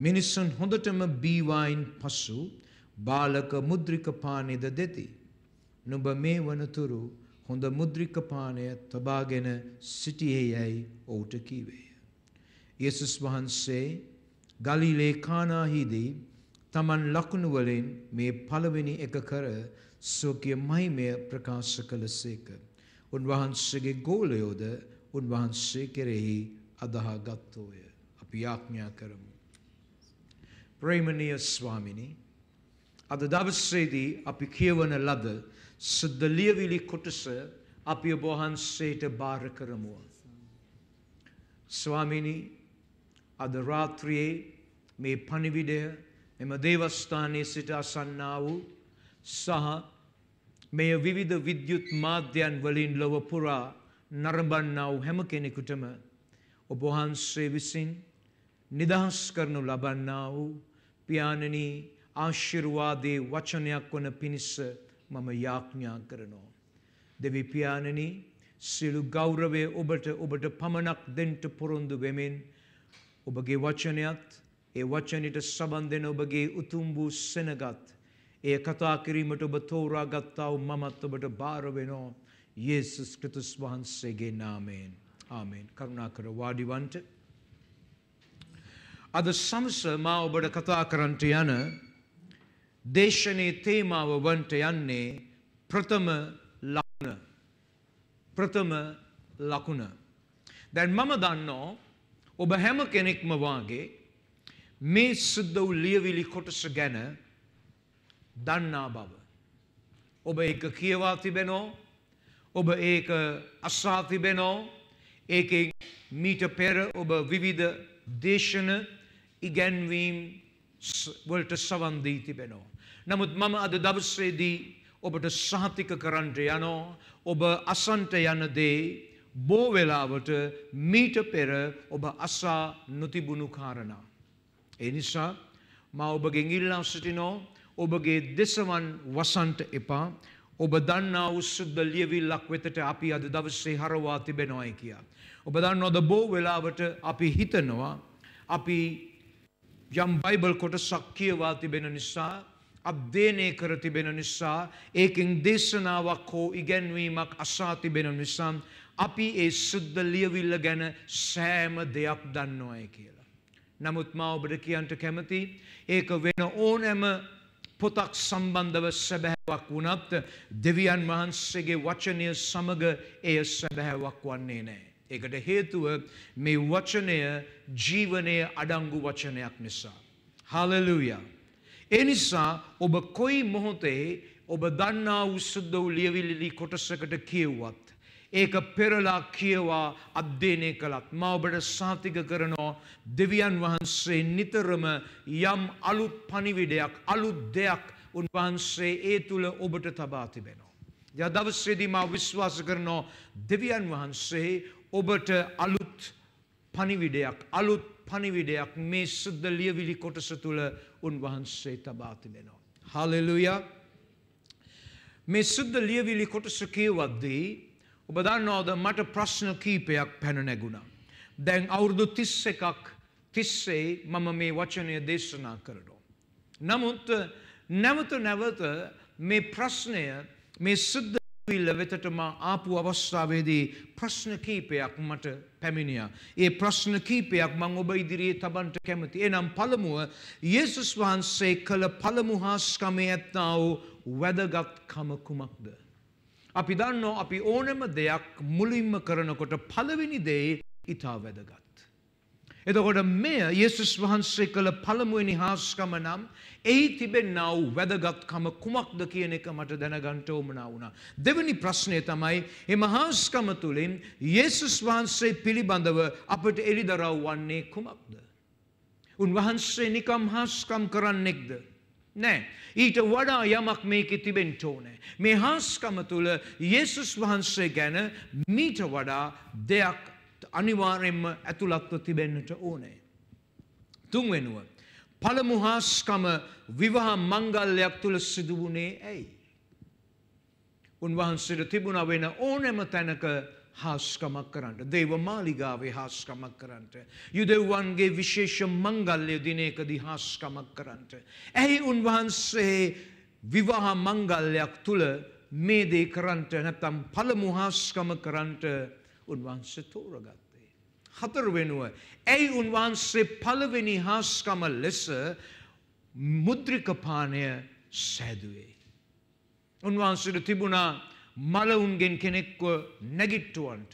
මිනිස්සුන් හොඳටම බීවායින් පසු බාලක මුද්‍රික පානෙද දෙති. නුඹ මේ වනතුරු හොඳ මුද්‍රික පානය තබාගෙන සිටියේ යැයි ඔවුට කීවේය. යේසුස් වහන්සේ ගලිලේ කානාහිදී තමන් ලකුණුවලින් මේ පළවෙනි එක කර සෝකිය මහිමය ප්‍රකාශ කළසේක. උන්වහන්සේගේ ගෝලයෝද උන්වහන්සේ කෙරෙහි අදහා ගත්තෝය. අපි යාඥා කරමු. ප්‍රේමණීය ස්වාමිනී අද දවසේදී අපි කියවන ලද සුද්ද ලියවිලි කොටස අපි ඔබ වහන්සේට බාර කරමු. ස්වාමිනී අද රාත්‍රියේ මේ පණිවිඩය එම දේවස්ථානයේ සිට අසන්නා වූ සහ මෙය විවිධ විද්‍යුත් මාධ්‍යයන් වලින් ලොව පුරා නරඹන්නා වූ හැම කෙනෙකුටම ඔබ වහන්සේ විසින් නිදහස් කරනු ලබන්නා වූ පියාණනී ආශිර්වාදයේ වචනයක් වන පිණිස මම යාඥා කරනවා. දෙවි පියාණනී සියලු ගෞරවය ඔබට ඔබට පමණක් දෙන්ට පොරොන්දු වෙමින් ඔබගේ වචනයත් ඒ වචනයට සබන් දෙන ඔබගේ උතුම් වූ සෙනගත් ඒ කතා කිරීමට ඔබ තෝරා ගත්තා වූ මමත් ඔබට බාර වෙනවා. යේසුස් ක්‍රිස්තුස් වහන්සේගේ නාමයෙන්. ආමෙන්. කරුණාකර වාඩිවන්ට. අද සමස මා ඔබට කතා කරන්නට යන දේශනයේ තේමාව වන්ට යන්නේ ප්‍රථම ලකුණ. ප්‍රථම ලකුණ. දැන් මම දන්නෝ ඔබ හැම කෙනෙක්ම වාගේ මේ සුද්ද වූ ලියවිලි කොටස ගැන දන්නා බව. ඔබ ඒක කියවා තිබෙනෝ. ඔබ ඒක අස්සා තිබෙනෝ. ඒක මීට පෙර ඔබ විවිධ දේශන ඉගැන්වීම් වලට සවන්දී තිබෙනවා. නමුත් මම අද දවස්සේදී ඔබට සහතික කරන්නට යනෝ ඔබ අසන්ට යන දේ බෝ වෙලාවට මීට පෙර ඔබ අසා නොතිබුණු කාරණා. ඒ නිසා මා ඔබගෙන් ඉල්ලා සිටිනෝ ඔබගේ දෙසවන් වසන්ට එපා ඔබ දන්නා උස්සුද්ද ලියවිල්ලක් වෙතට අපි අද දවස්සේ හරවා තිබෙනවායි කියා. ඔබ දන්න ඔද බෝ වෙලාවට අපි හිතනවා අපි යම් බයිබල් කොටසක් කියවා තිබෙන නිසා අධ්‍යයනය කර තිබෙන නිසා ඒකෙන් දේශනාවක් හෝ ඉගැන්වීමක් අසා තිබෙන නිසා අපි ඒ සුද්ද ලියවිල්ල ගැන සෑම දෙයක් දන්නවය කියලා. නමුත් මා ඔබට කියන්ට කැමති ඒක වෙන ඕනෑම පොතක් සම්බන්ධව සැබෑවක් වුණත් දෙවියන් වහන්සේගේ වචනය සමග එය සැබෑවක් වන්නේ නෑ. ඒකට හේතුව මේ වචනය ජීවනය අඩංගු වචනයක් නිසා. හලලුයා. ඒ නිසා ඔබ කොයි මොහොතේ ඔබ දන්නා උසුද්ද වූ ලියවිලිලි කොටසකට කියව්වත්. ඒක පෙරලා කියවා අධ්‍යයනය කළත් මා ඔබට සාතික කරනෝ දෙවියන් වහන්සේ නිතරම යම් අලුත් පනිවිඩයක් අලුත් දෙයක් උන්වහන්සේ ඒ තුළ ඔබට තබා තිබෙනවා. ය දවස්සේදී මා විශ්වාස කරනෝ දෙවියන් වහන්සේ ඔබට අලුත් පනිවිඩයක් අලුත් පනිවිඩයක් මේ සුද්ද ලියවිලි කොටස තුළ උන්වහන්සේ තබා තිබෙනවා. හලෙලුයා මේ සුද්ද ලියවිලි කොටස කියවද්දී ඔබ දන්නවද මට ප්‍රශ්න කීපයක් පැන නැගුණා. දැන් අවුරුදු තිස්ස එකක් තිස්සේ මම මේ වචනය දේශනා කරනවා. නමුත් නැවත නැවත මේ ප්‍රශ්නය මේ සුද්ද විල්ල වෙතටම ආපු අවස්ථාවේදී ප්‍රශ්න කීපයක් මට පැමිණිය. ඒ ප්‍රශ්න කීපයක් මං ඔබ ඉදිරියේ තබන්ට කැමති. එනම් පළමුව යේසුස් වහන්සේ කළ පළමු හාස්කමේ ඇත්තා වූ වැදගත්කම කුමක්ද. අපි දන්නෝ අපි ඕනම දෙයක් මුලින්ම කරනකොට පළවෙනි දේ ඉතා වැදගත්. එතකොට මෙය යේසුස් වහන්සේ කළ පළමුුවනි හාස්කම නම් එහි තිබෙන්නා වූ වැදගත්කම කුමක්ද කියන එක මට දැනගන්ට ඕමනා වුණා. දෙවනි ප්‍රශ්නය තමයි එම හාස්කම තුළින් යේසුස් වහන්සේ පිළිබඳව අපට එළිදරව් වන්නේ කුමක්ද. උන්වහන්සේ නිකම් හාස්කම් කරන්නෙක්ද. නෑ. ඊට වඩා යමක් මේක තිබෙන්ට ඕනෑ. මේ හාස්කම තුළ යේසුස් වහන්සේ ගැන මීට වඩා දෙයක් අනිවාර්යෙන්ම ඇතුළත්ව තිබෙන්නට ඕනේ. තුන්වෙනුව. පළමු හාස්කම විවාහ මංගල්ලයක් තුළ සිදුවුණේ ඇයි. උන්වහන්සේට තිබුණ වෙන ඕනෑම තැනක හාස්කමක් කරන්නට. දේව මාලිගාවේ හාස්කමක් කරන්නට. යුදෙව්වන්ගේ විශේෂ මංගල්‍ය දිනයකදී හාස්කමක් කරන්නට. ඇයි උන්වහන්සේ විවාහ මංගල්‍යයක් තුළ මේ දේ කරන්නට නැත්තම් පළමු හාස්කම කරන්නට උන්වහන්සේ තෝරගත්තේ. හතර වෙනුව ඇයි උන්වහන්සේ පළවෙනි හාස්කම ලෙස මුද්‍රිකපානය සෑදුවේ. උන්වහන්සේට තිබුණා මලවුන්ගෙන් කෙනෙක්ව නැගිට්ටුවන්ට.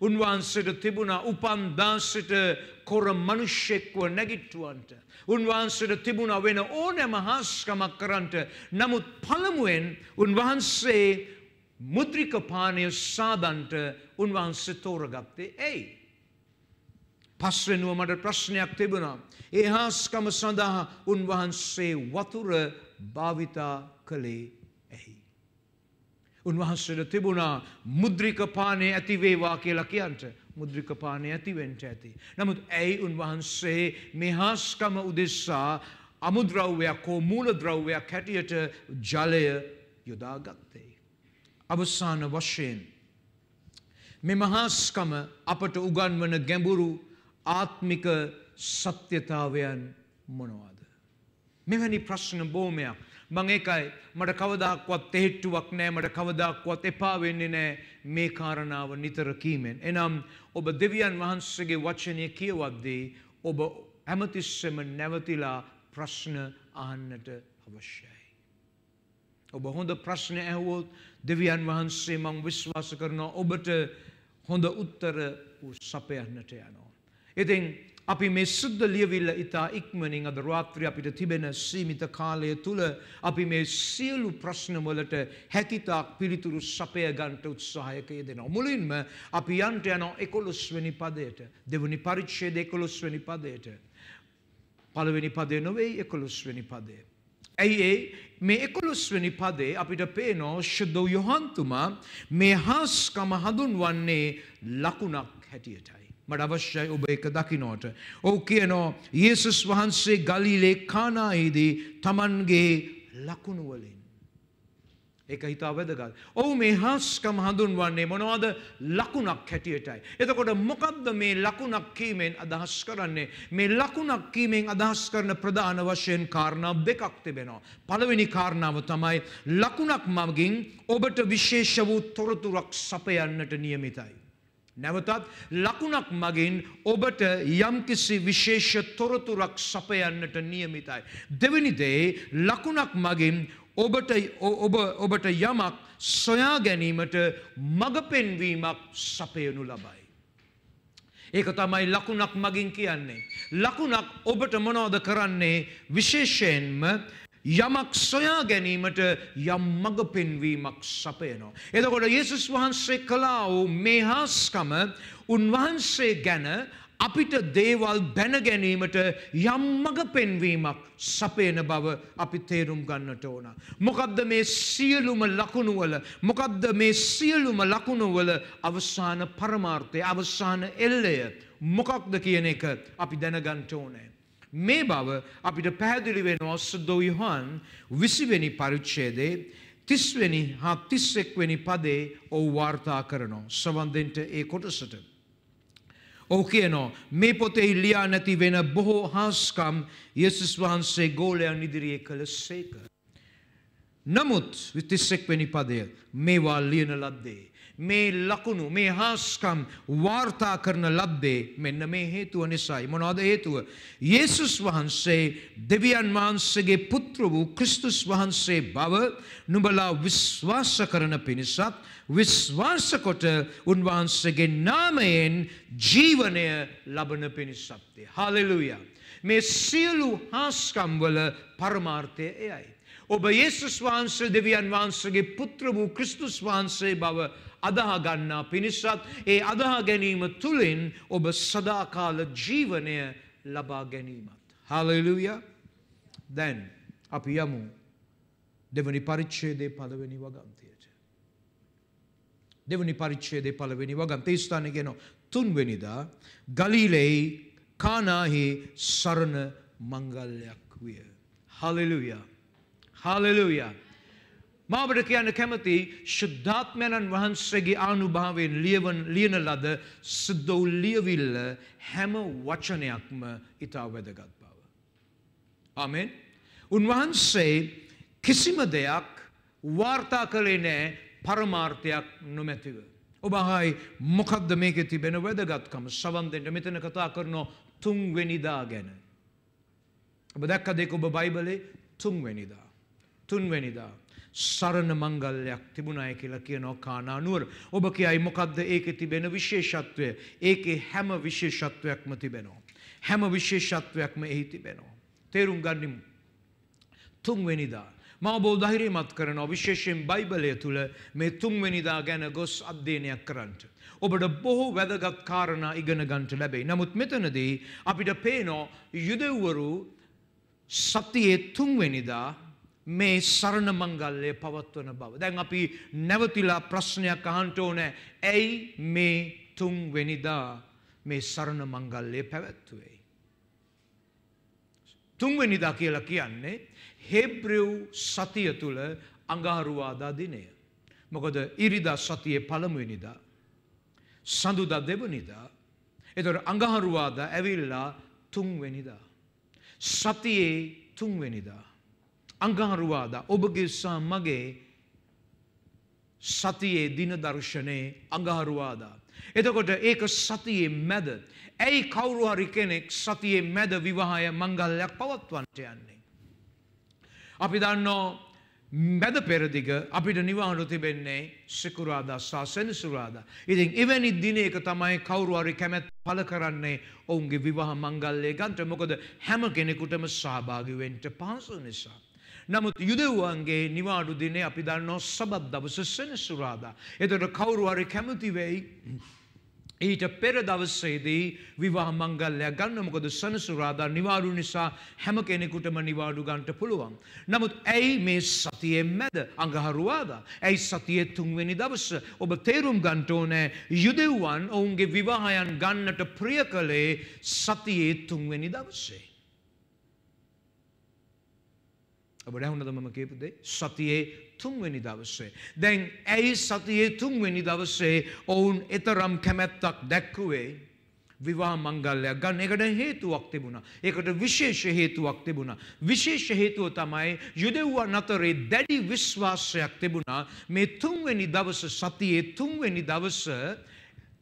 උන්වහන්සේට තිබුණා උපන් දාසට කොර මනුෂ්‍යෙක්ව නැගිට්ටුවන්ට. උන්වහන්සේට තිබුණා වෙන ඕනෑම හාස්කමක් කරන්නට නමුත් පළමුුවෙන් උන්වහන්සේ මුද්‍රික පානය සාදන්ට උන්වහන්සේ තෝරගත්තේ ඇයි. පස්වෙනුව මට ප්‍රශ්නයක් තිබුණා. ඒ හාස්කම සඳහා උන්වහන්සේ වතුර භාවිතා කළේ උන්වහන්සේට තිබුණා මුද්‍රික පානය ඇතිවේවා කියලා කියන්ට මුද්‍රික පානය ඇතිවෙන්ට ඇති. නමුත් ඇයි උන්වහන්සේ මෙහාස්කම උදෙස්සා අමුද්‍රව්‍යයක් හෝ මූලද්‍රව්‍යයක් හැටියට ජලය යොදාගත්තේ. අවසාන වශයෙන් මෙ මහාස්කම අපට උගන්වන ගැඹුරු ආත්මික සත්‍යතාවයන් මොනවාද. මෙවැනි ප්‍රශ්න බෝමයක් මං ඒකයි මට කවදාක්වත් එහෙට්ටුවක් නෑ මට කවදාක්වත් එපා වෙන්නේ නෑ මේ කාරණාව නිතර කීමෙන්. එනම් ඔබ දෙවියන් වහන්සේගේ වචනය කියවද්දී ඔබ හැමතිස්සෙම නැවතිලා ප්‍රශ්න අහන්නට අවශ්‍යයි. ඔබ හොඳ ප්‍රශ්න ඇහුවොත් දෙවියන් වහන්සේ මං විශ්වාස කරනවා ඔබට හොඳ උත්තර සපයන්නට යනවා. ඉතින් අපි මේ සුද්ද ලියවිල්ල ඉතා ඉක්මනින් අද රාත්‍රී අපිට තිබෙන සීමිත කාලය තුළ අපි මේ සියලු ප්‍රශ්නවලට හැකිතාක් පිළිතුරු සපය ගන්ට උත්සාහයක යෙදෙනවා. මුලින්ම අපි යන්ට යනවා එකොළොස්වැනි පදයට දෙවනි පරිච්ෂේද එකොළොස්වැනි පදයට. පළවෙනි පදය නොවෙයි එකොළොස්වැනි පදය. ඇයි ඒ මේ එකොළොස්වැනි පදේ අපිට පේනෝ ශුද්ධ යොහන්තුමා මේ හාස්කම හඳුන්වන්නේ ලකුණක් හැටියටයි. මට අවශ්‍යයි ඔබ එක දකිනෝට. ඔවු කියනෝ යේසුස් වහන්සේ ගලීලේ කානාහිදී තමන්ගේ ලකුණුවලින්. ඒක හිතා වැදගත්. ඔවු මේ හාස්කම හඳුන්වන්නේ මොනවද ලකුණක් හැටියටයි. එතකොට මොකක්ද මේ ලකුණක් කීමෙන් අදහස් කරන්නේ. මේ ලකුණක් කීමෙන් අදහස් කරන ප්‍රධාන වශයෙන් කාරණා දෙකක් තිබෙනවා. පළවෙනි කාරණාව තමයි ලකුණක් මගින් ඔබට විශේෂ වූ තොරතුරක් සපයන්නට නියමිතයි. නැවතත් ලකුණක් මගින් ඔබට යම්කිසි විශේෂ තොරතුරක් සපයන්නට නියමිතයි. දෙවනිදේ ලකුණක් මගින් ඔබට ඔබට යමක් සොයා ගැනීමට මඟ පෙන්වීමක් සපයනු ලබයි. ඒක තමයි ලකුණක් මගින් කියන්නේ. ලකුණක් ඔබට මොනෝද කරන්නේ විශේෂයෙන්ම යමක් සොයා ගැනීමට යම් මඟ පෙන්වීමක් සපයනවා. එතකොට යේසුස් වහන්සේ කලා වූ මේ හාස්කම උන්වහන්සේ ගැන අපිට දේවල් බැන ගැනීමට යම් මඟ පෙන්වීමක් සපයන බව අපි තේරුම් ගන්නට ඕන. මොකදද මේ සියලුම ලකුණුවල මොකදද මේ සියලුම ලකුණුවල අවසාන පරමාර්ථය අවසාන එල්ලය මොකක්ද කියන එක අපි දැනගන්ට ඕනෑ. මේ බව අපිට පැහැදිලි වෙනවා සුද්දෝ යොහන් විසිවෙනි පරිච්ඡේදේ තිස්වෙනි හා තිස්සෙක්වෙනි පදේ ඔවු වාර්තා කරනවා සවන්දෙන්ට ඒ කොටසට. ඔහු කියනෝ මේ පොතේ ලියා නැති වෙන බොහෝ හාස්කම් යසුස් වහන්සේ ගෝලයන් ඉදිරියේ කළ සේක. නමුත් විතිස්සෙක්වෙනි පදය මේවා ලියන ලද්දේ. මේ ලකුණු මේ හාස්කම් වාර්තා කරන ලබ්බේ මෙන්න මේ හේතුව නිසායි. මොනවද හේතුව. යේසුස් වහන්සේ දෙවියන් වහන්සේගේ පුත්‍ර වූ ක්‍රිස්තුස් වහන්සේ බව නුබලා විශ්වාස කරන පිණිසත් විශ්වාසකොට උන්වහන්සේගේ නාමයෙන් ජීවනය ලබන පිණිසත්තේ. හලෙලුය. මේ සියලු හාස්කම්වල පරමාර්ථය එයයි. ඔබ ඒසුස් වහන්සේ දෙවියන් වහන්සගේ පුත්‍ර වූ ක්‍රිස්තුස් වහන්සේ බව අදහගන්නා පිණිසත් ඒ අදහා ගැනීම තුළින් ඔබ සදාකාල ජීවනය ලබා ගැනීමත්. හලලුය දැන් අපි යමු දෙවනි පරිච්චේදේ පලවෙනි වගන්තයට. දෙවනි පරිච්චේදේ පලවෙනි වගම් තේස්ථාන ගෙන තුන්වෙනිදා ගලීලෙයි කානාහි සරණ මංගල්ලයක් විය. හලලුය. හලලුයා. මාවට කියන්න කැමති ශුද්ධාත්මයණන් වහන්සේගේ ආනුභාවයෙන් ලියවන් ලියන ලද සිද්ධවුල් ලියවිල්ල හැම වචනයක්ම ඉතා වැදගත් බව. ආමෙන් උන්වහන්සේ කිසිම දෙයක් වාර්තා කළේ නෑ පරමාර්ථයක් නොමැතිව. ඔබහයි මොකක්ද මේක තිබෙන වැදගත්කම සවන්දෙන්ට මෙතන කතා කරනෝ තුන්වෙනිදා ගැන. ඔබ දැක්ක දෙක ඔබ බයිබලේ තුන්වෙනිදා. තුන්වෙනිදා. සරණ මංගල්ලයක් තිබුණයි කියලා කියනවා කානානුවර. ඔබ කියයි මොකක්ද ඒක තිබෙන විශේෂත්වය. ඒකේ හැම විශේෂත්වයක්ම තිබෙනවා. හැම විශේෂත්වයක්ම එහි තිබෙනවා. තේරුම් ගන්නිමු. තුන්වෙනිදා. මා බෝ ධෛර්යමත් කරන විශේෂයෙන් බයිබලය තුළ මේ තුන්වෙනිදා ගැන ගොස් අධ්‍යයනයක් කරන්නට. ඔබට බොහෝ වැදගත් කාරණා ඉගෙන ගන්ට ලැබෙයි. නමුත් මෙතනදී අපිට පේනෝ යුදෙව්වරු සතියේ තුන්වෙනිදා මේ සරණ මංගල්ලය පවත්වන බව. දැන් අපි නැවතිලා ප්‍රශ්නයක් අහන්ට ඕනෑ ඇයි මේ තුන්වෙනිදා මේ සරණ මංගල්ලය පැවැත්තුවේ. තුන්වෙනිදා කියලා කියන්නේ හෙබ්‍රව් සතිය තුළ අඟහරුවාදා දිනය. මොකද ඉරිදා සතියේ පළමුවෙනිදා. සඳුදා දෙවනිදා. එතොට අඟහරුවාදා ඇවිල්ලා තුන්වෙනිදා. සතියේ තුන්වෙනිදා. අඟහරුවාදා ඔබගේ සා මගේ සතියේ දින දර්ශනයේ අඟහරුවාදා. එතකොට ඒක සතියේ මැද. ඇයි කවුරුහරි කෙනෙක් සතියේ මැද විවාහය මංගල්ලයක් පවත්වන්ට යන්නේ. අපි දන්නෝ මැද පෙරදිග අපිට නිවාහනු තිබෙන්නේ සිකුරාදා සා සෙනසුරාදා. ඉතින් එවැනි දිනයක තමයි කවුරුවරි කැමැත් පල කරන්නේ ඔවුන්ගේ විවාහ මංගල්ලය ගන්ට මොකද හැම කෙනෙකුටම සහභාගිවෙන්ට පහසු නිසා. නමුත් යුදව්වන්ගේ නිවාඩු දිනේ අපි දන්නෝ සබත් දවස සෙනසුරාදා. එතට කවුරුවරි කැමතිවෙයි ඊට පෙර දවස්සේදී විවාහ මංගල්ලයක් ගන්න මොකද සනසුරාදා නිවාඩු නිසා හැම කෙනෙකුටම නිවාඩු ගන්ට පුළුවන්. නමුත් ඇයි මේ සතියෙන් මැද අඟහරුවාදා. ඇයි සතිය තුන්වෙනි දවස ඔබ තේරුම් ගන්ටෝනෑ යුදෙව්වන් ඔවුන්ගේ විවාහයන් ගන්නට ප්‍රිය කළේ සතියේ තුන්වෙනි දවස්සේ. ඔබ රැහුණද මම කියපුදේ සතියේ තුන්වෙනි දවස්සේ. දැන් ඇයි සතියේ තුන්වෙනි දවස්සේ ඔවුන් එතරම් කැමැත්තක් දැක්කුවේ විවාහ මංගල්ලයක් ගන්න එකට හේතුවක් තිබුණ. ඒකට විශේෂ හේතුවක් තිබුණ. විශේෂ හේතුව තමයි යුදෙව්වා නතරේ දැඩි විශ්වාසයක් තිබුණා මේ තුන්වෙනි දවස සතියේ තුන්වෙනි දවස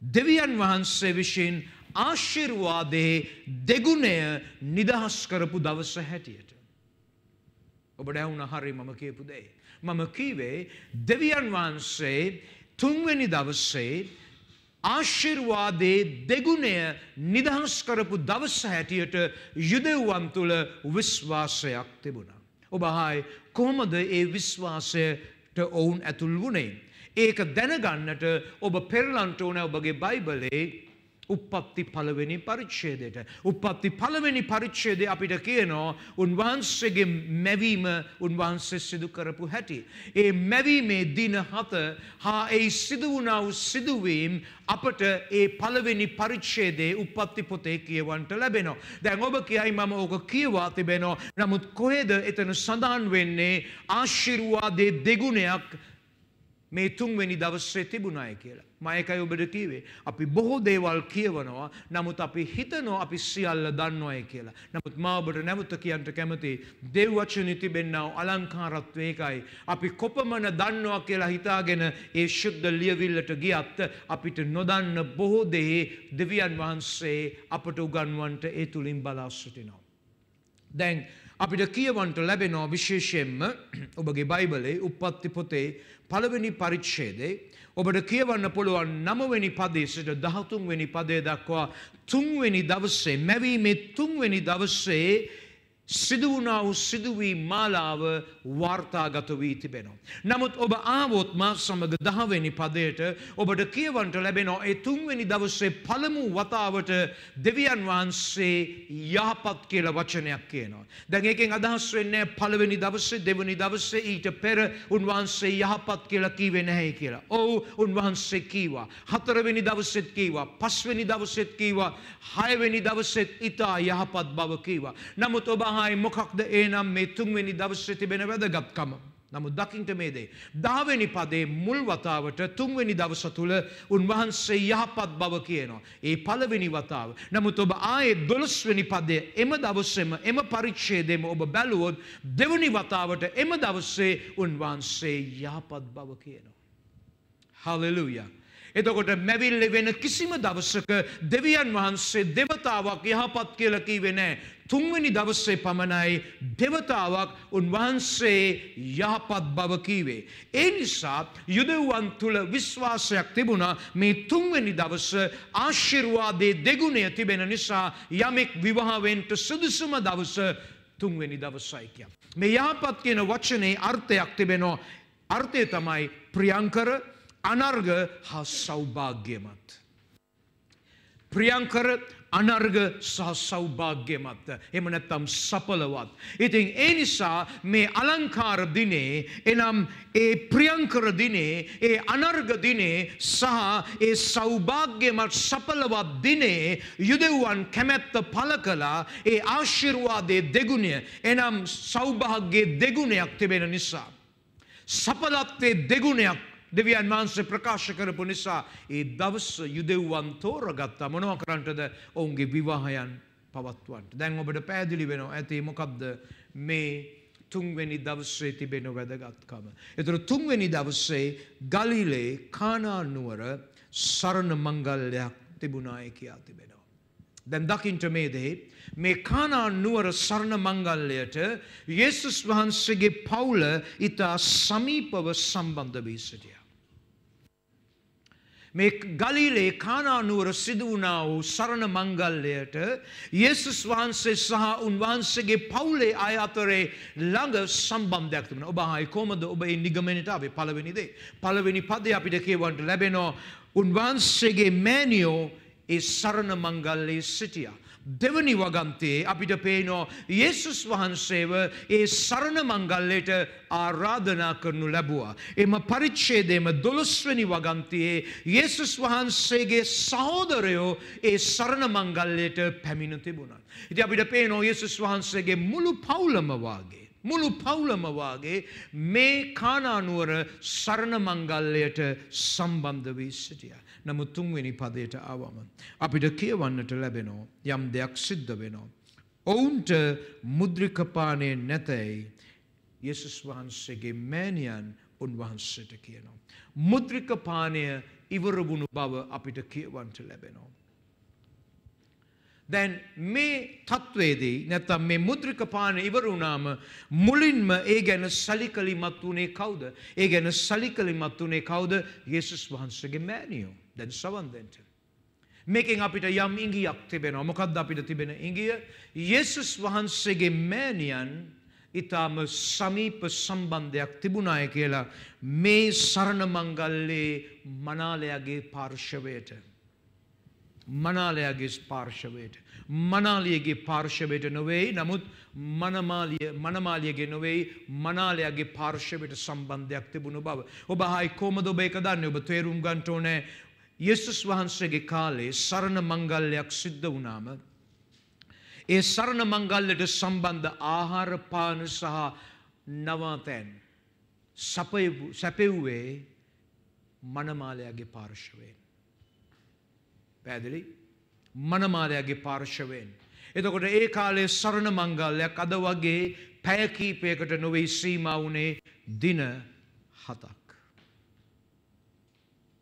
දෙවියන් වහන්සේ විසින් ආශිර්වාදයේ දෙගුණය නිදහස් කරපු දවස හැටියට. ඔබ ඩැවුණ හරි මම කියපු දෙයි. මම කීවේ දෙවියන් වහන්සේ තුන්වෙනි දවස්සේ ආශිර්වාදයේ දෙගුණය නිදහස් කරපු දවස හැටියට යුදෙව්වන් තුළ විශ්වාසයක් තිබුණා. ඔබ හායි කොහොමද ඒ විශ්වාසයට ඔවුන් ඇතුල් වුණේ. ඒක දැනගන්නට ඔබ පෙරලන්ට ඕන ඔබගේ බයිබලේ උපත්ති පළවෙනි පරිච්ඡේදයට. උපත්ති පළවෙනි පරිච්ඡේදය අපිට කියනවා උන්වහන්සේගේ මැවීම උන්වහන්සේ සිදු කරපු හැටි. ඒ මැවීමේ දින හත හා ඒ සිදු වුණා වූ සිදුවීම් අපට ඒ පළවෙනි පරිච්ඡේදයේ උපත්ති පොතේ කියවන්ට ලැබෙනවා. දැන් ඔබ කියයි මම ඕක කියවා තිබෙනවා. නමුත් කොහෙද එතන සඳහන් වෙන්නේ ආශිර්වාදයේ දෙගුණයක් මේ තුන්වෙනි දවස්සේ තිබුණයි කියලා. මයකයි ඔබට කීවේ. අපි බොහෝ දේවල් කියවනවා නමුත් අපි හිතනෝ අපි සියල්ල දන්නවයි කියලා. නමුත් මා ඔබට නැවත කියන්ට කැමති දෙව්වචනි තිබෙන්නාව අලංකාරත්වයකයි. අපි කොපමණ දන්නවා කියලා හිතාගෙන ඒ ශුද්ධ ලියවිල්ලට ගියත් අපිට නොදන්න බොහෝ දෙහේ දෙවියන් වහන්සේ අපට උගන්වන්ට ඒ තුළින් බලාස්සටිනවා. දැන් අපිට කියවන්ට ලැබෙනවා විශේෂයෙන්ම ඔබගේ බයිබලේ උපත්ති පොතේ පළවෙනි පරිච්ඡේදේ ඔබට කියවන්න පුළුවන් නමවෙනි පදේ සිට දහතුන්වෙනි පදේ දක්වා තුන්වෙනි දවස්සේ මැවීමේ තුන්වෙනි දවස්සේ සිදුවුණා වූ සිදුවී මාලාව වාර්තාගත වී තිබෙනවා. නමුත් ඔබ ආවොත් මා සමග දහවෙනි පදයට ඔබට කියවන්ට ලැබෙනවා ඒ තුන්වෙනි දවස්සේ පළමු වතාවට දෙවියන් වහන්සේ යහපත් කියල වචනයක් කියනවා. දැන් එකෙන් අදහස් වෙන්නේ පළවෙනි දවස්සේ දෙවනි දවස්සේ ඊට පෙර උන්වහන්සේ යහපත් කියලා කීවේ නැහැ කියලා. ඔව් උන්වහන්සේ කීවා. හතරවෙනි දවසෙත් කීවා. පස්වෙනි දවසෙත් කීවා. හයවෙනි දවසෙත් ඊතා යහපත් බව කීවා. නමුත් ඔබ අහයි මොකක්ද ඒ නම් මේ තුන්වෙනි දවස්සේ තිබෙන වැදගත්කම. නමුත් දකිින්ට මේ දේ. දාවෙනි පදේ මුල් වතාවට තුන්වෙනි දවස තුළ උන්වහන්සේ යහපත් බව කියනවා. ඒ පළවෙනි වතාව. නමුත් ඔබ ආයේ දොළොස්වෙනි පදය එම දවස්සෙම එම පරිච්ෂේදෙම ඔබ බැලුවොත් දෙවනි වතාවට එම දවස්සේ උන්වහන්සේ යහපත් බව කියනවා. හලලුයා. එතකොට මැවිල්ලෙ වෙන කිසිම දවසක දෙවියන් වහන්සේ දෙවතාවක් යහපත් කියල කීවෙ නෑ. තුන්වැනි දවස්සේ පමණයි දෙවතාවක් උන්වහන්සේ යහපත් බව කීවේ. ඒ නිසා යුදව්වන් තුළ විශ්වාසයක් තිබුණා මේ තුන්වැනි දවස ආශිර්වාදේ දෙගුණය තිබෙන නිසා යමෙක් විවාහවෙන්ට සුදුසුම දවස තුන්වෙනි දවසයි කිය. මේ යහපත් කියන වචනේ අර්ථයක් තිබෙනවා අර්ථය තමයි ප්‍රියංකර අනර්ග හා සෞභාග්‍යමත්. ප්‍රියංකර අනර්ග සහ සෞභාග්‍යමත් එම නැත්තම් සපලවත්. ඉතින් ඒ නිසා මේ අලංකාර දිනේ එනම් ඒ ප්‍රියංකර දිනේ ඒ අනර්ග දිනේ සහ ඒ සෞභාග්‍යමත් සපලවත් දිනේ යුදෙව්වන් කැමැත්ත පල කලා ඒ ආශිර්වාදය දෙගුණය එනම් සෞභාග්‍යයේ දෙගුණයක් තිබෙන නිසා. සපලත්වේ දෙගුණයක් දෙවියන් වහන්සේ ප්‍රකාශ කරපු නිසා ඒ දවස යුදෙව්වන් තෝරගත්තා මොනව කරන්නටද ඔවුන්ගේ විවාහයන් පවත්වන්ට. දැන් ඔබට පැදිලි වෙනවා ඇති මොකක්ද මේ තුන්වෙනි දවස්සේ තිබෙන වැදගත්කම. එතුර තුන්වෙනි දවස්සේ ගලිලේ කානානුවර සරණ මංගල්ලයක් තිබුණාය කියා තිබෙනවා. දැන් දකිින්ට මේ දේ මේ කානා නුවර සරණ මංගල්ලයට යේසුස් වහන්සේගේ පවුල ඉතා සමීපව සම්බන්ධ වී සිටිය. මේ ගලිලේ කානානුවර සිදු වුණා වූ සරණ මංගල්ලයට යේසුස් වහන්සේ සහ උන්වහන්සේගේ පවුලේ අය අතරේ ළඟ සම්බන්ධයක් තිබෙනවා. ඔබ ආයි කොහමද ඔබ ඒ නිගමනයට ආවේ පළවෙනි දේ. පළවෙනි පදේ අපිට කියවන්න ලැබෙනවා උන්වහන්සේගේ මෑණියෝ ඒ සරණ මංගල්ලේ සිටියා. දෙවනි වගන්තේ අපිට පේනෝ යේසුස් වහන්සේව ඒ සරණ මංගල්ලයට ආරාධනා කරනු ලැබවා. එම පරිච්චේදේම දොළොස්වනි වගන්තයේ යේසුස් වහන්සේගේ සහෝදරයෝ ඒ සරණ මංගල්ලයට පැමිණ තිබුණන්. ඉති අපිට පේනෝ යේසුස් වහන්සේගේ මුළු පවුලමවාගේ. මුළු පවුලමවාගේ මේ කානානුවර සරණ මංගල්ලයට සම්බන්ධ වී සිටිය. නමුත් තුන්වෙනි පදයට ආවම. අපිට කියවන්නට ලැබෙනෝ යම් දෙයක් සිද්ධ වෙනවා. ඔවුන්ට මුද්‍රිකපානය නැතැයි යෙසුස් වහන්සේගේ මෑණියන් උන්වහන්සට කියනවා. මුද්‍රිකපානය ඉවරගුණු බව අපිට කියවන්ට ලැබෙනවා. දැන් මේ තත්වේදී නැත්තම් මේ මුද්‍රික පාන ඉවරුණාම මුලින්ම ඒ ගැන සලිකලිමත් වුණේ කවුද? ඒ ගැන සලිකලිමත් වුණේ කවුද? යේසුස් වහන්සේගේ මෑණියෝ. දැන් සවන් දෙන්න. මේකෙන් අපිට යම් ඉඟියක් තිබෙනවා. මොකද්ද අපිට තිබෙන ඉඟිය? යේසුස් වහන්සේගේ මෑණියන් ඊටාම සමීප සම්බන්ධයක් තිබුණාය කියලා මේ සරණ මංගල්ලේ මනාලයාගේ පාර්ශවයට මනාලයාගේ පාර්ශවයට මනාලියගේ පාර්ශවයට නොවෙයි නමුත් මනමාලිය මනමාලියගේ නොවෙයි මනාලයාගේ පාර්ශවයට සම්බන්ධයක් තිබුණු බව. ඔබ හයි කෝමද ඔබ එක දන්න ඔබ තේරුම් ගන්ටෝනෑ යෙසුස් වහන්සේගේ කාලේ සරණ මංගල්ලයක් සිද්ධ වුණාම ඒ සරණ මංගල්ලට සම්බන්ධ ආහාර පාන සහ නවාතැන් සැපෙව්වේ මනමාලයාගේ පාර්ශවයෙන්. පැදිලි මනමාලයාගේ පාර්ශවයෙන්. එතකොට ඒ කාලේ සරණ මංගල්ලයක් අද වගේ පැයකීපයකට නොවෙයි සීම වුණේ දින හතක්.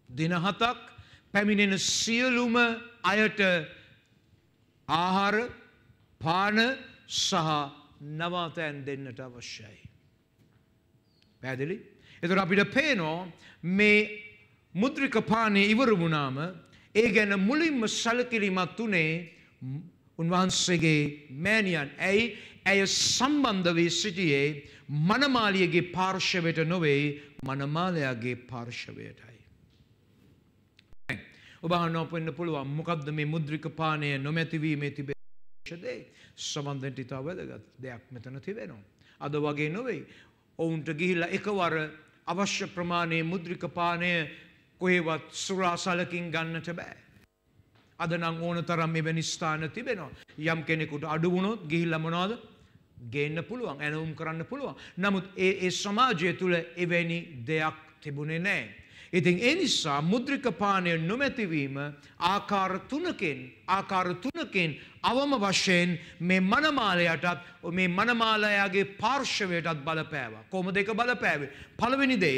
දින හතක් පැමිණෙන සියලුම අයට ආහාර පාන සහ නවාතෑන් දෙන්නට අවශ්‍යයි. පැදිලි. එතුර අපිට පේනෝ මේ මුද්‍රික පානය ඉවර වුණාම ඒ ගැන මුලින්ම සලකිරිමත් වනේ උන්වහන්සේගේ මෑණියන් ඇයි ඇය සම්බන්ධ වී සිටියේ මනමාලියගේ පාර්ශවයට නොවෙයි මනමාලයාගේ පාර්ශවයටයි. ඔබ නොපන්න පුළුවන් මොකක්ද මේ මුද්‍රික පානය නොමැතිවීමේ තිබේ ශදේ සමන්ධට ඉතා වැදගත් දෙයක් මෙතන තිබෙනවා. අද වගේ නොවෙයි. ඔවුන්ට ගිහිල්ල එකවර අවශ්‍ය ප්‍රමාණයේ මුද්‍රික පානය කොහෙවත් සුරාසලකින් ගන්නට බෑ. අද නම් ඕන තරම් මෙවැනි ස්ථාන තිබෙනවා. යම් කෙනෙකුට අඩුවුණොත් ගිහිල්ල මොනවාද ගේන්න පුළුවන් ඇනවුම් කරන්න පුළුවන්. නමුත් ඒ ඒ සමාජය තුළ එවැනි දෙයක් තිබුණේ නෑ. ඉතින් ඒ නිසා මුද්‍රික පානය නොමැතිවීම ආකාර තුනකින් ආකාර තුනකින් අවම වශයෙන් මේ මනමාලයටත් මේ මනමාලයාගේ පාර්ශවයටත් බලපෑවා. කොහොමද ඒක බලපෑවේ? පළවෙනි දේ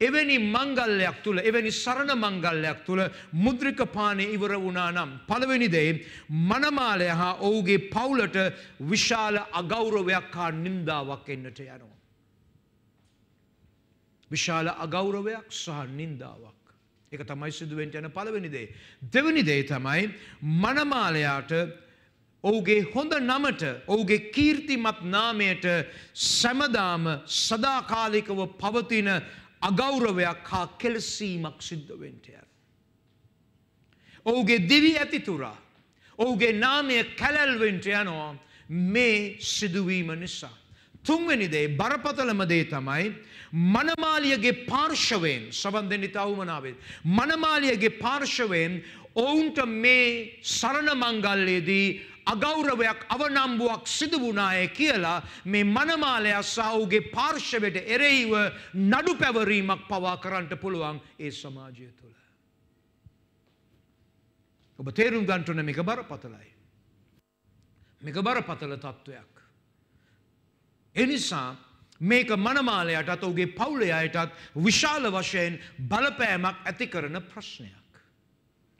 එවැනි මංගල්‍යයක් තුළ එවැනි සරණ මංගල්‍යයක් තුළ මුද්‍රික පානය ඉවර වුණා නම් පළවෙනි දේ මනමාලය හා ඔහුගේ පවුලට විශාල අගෞරවයක් හා නින්දාවක් එන්නට යනවා. විශාල අගෞරවයක් සහ නින්දාවක්. එක තමයි සිදුවෙන්ට යන පළවෙනි දේ. දෙවනි දේ තමයි මනමාලයාට ඔහුගේ හොඳ නමට ඔහුගේ කීර්තිමත් නාමයට සැමදාම සදාකාලිකව පවතින අගෞරවයක් හා කෙලසීමක් සිද්ධවෙන්ට යන. ඔහුගේ දිවි ඇතිතුරා ඔහුගේ නාමය කැලැල්වෙන්ට යනවා මේ සිදුවීම නිසා. තුන්වෙනි දේ බරපතලම දේ තමයි මනමාලියගේ පාර්ශවයෙන් සබන් දෙන්නි තවමනාවෙන්. මනමාලියගේ පාර්ශවයෙන් ඔවුන්ට මේ සරණ මංගල්ලයේදී අගෞරවයක් අවනම්බුවක් සිදු වුණාය කියලා මේ මනමාලයා සහුගේ පාර්ශවයට එරෙහිව නඩු පැවරීමක් පවා කරන්නට පුළුවන් ඒ සමාජය තුළ. ඔබ තේරුම් ගන්ටන මේක බරපතලයි. මේක බරපතල තත්ත්වයක්. එනිසා මේක මනමාලයටත් ඔහුගේ පවුලයටත් විශාල වශයෙන් බලපෑමක් ඇති කරන ප්‍රශ්නයක්.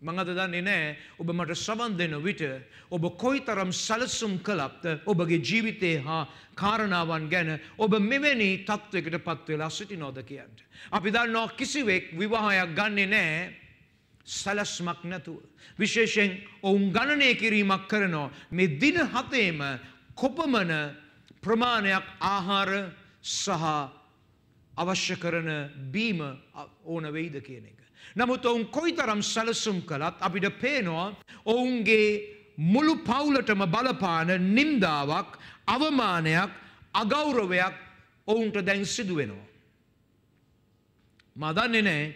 මං අද දන්නේ නෑ ඔබ මට සවන් දෙන විට ඔබ කොයි තරම් සැලසුම් කළක්ද ඔබගේ ජීවිතය හා කාරණාවන් ගැන ඔබ මෙවැනි තත්ත්වයකට පත්වෙලා සිටි නොද කියන්ට. අපි දන්නවා කිසිවෙක් විවාහයක් ගන්නේ නෑ සැලස්මක් නැතුව. විශේෂෙන් ඔවුන් ගණනය කිරීමක් කරනවා මේ දින හතේම කොපමන ප්‍රමාණයක් ආහාර සහ අවශ්‍ය කරන බීම ඕන වෙයිද කියන එක. නමුත් ඔවුන් කොයිතරම් සැලසුම් කළත් අපිට පේනවා ඔවුන්ගේ මුළු පවුලටම බලපාන නින්දාවක් අවමානයක් අගෞරවයක් ඔවුන්ට දැන් සිදුවෙනවා. මදන්නේ නෑ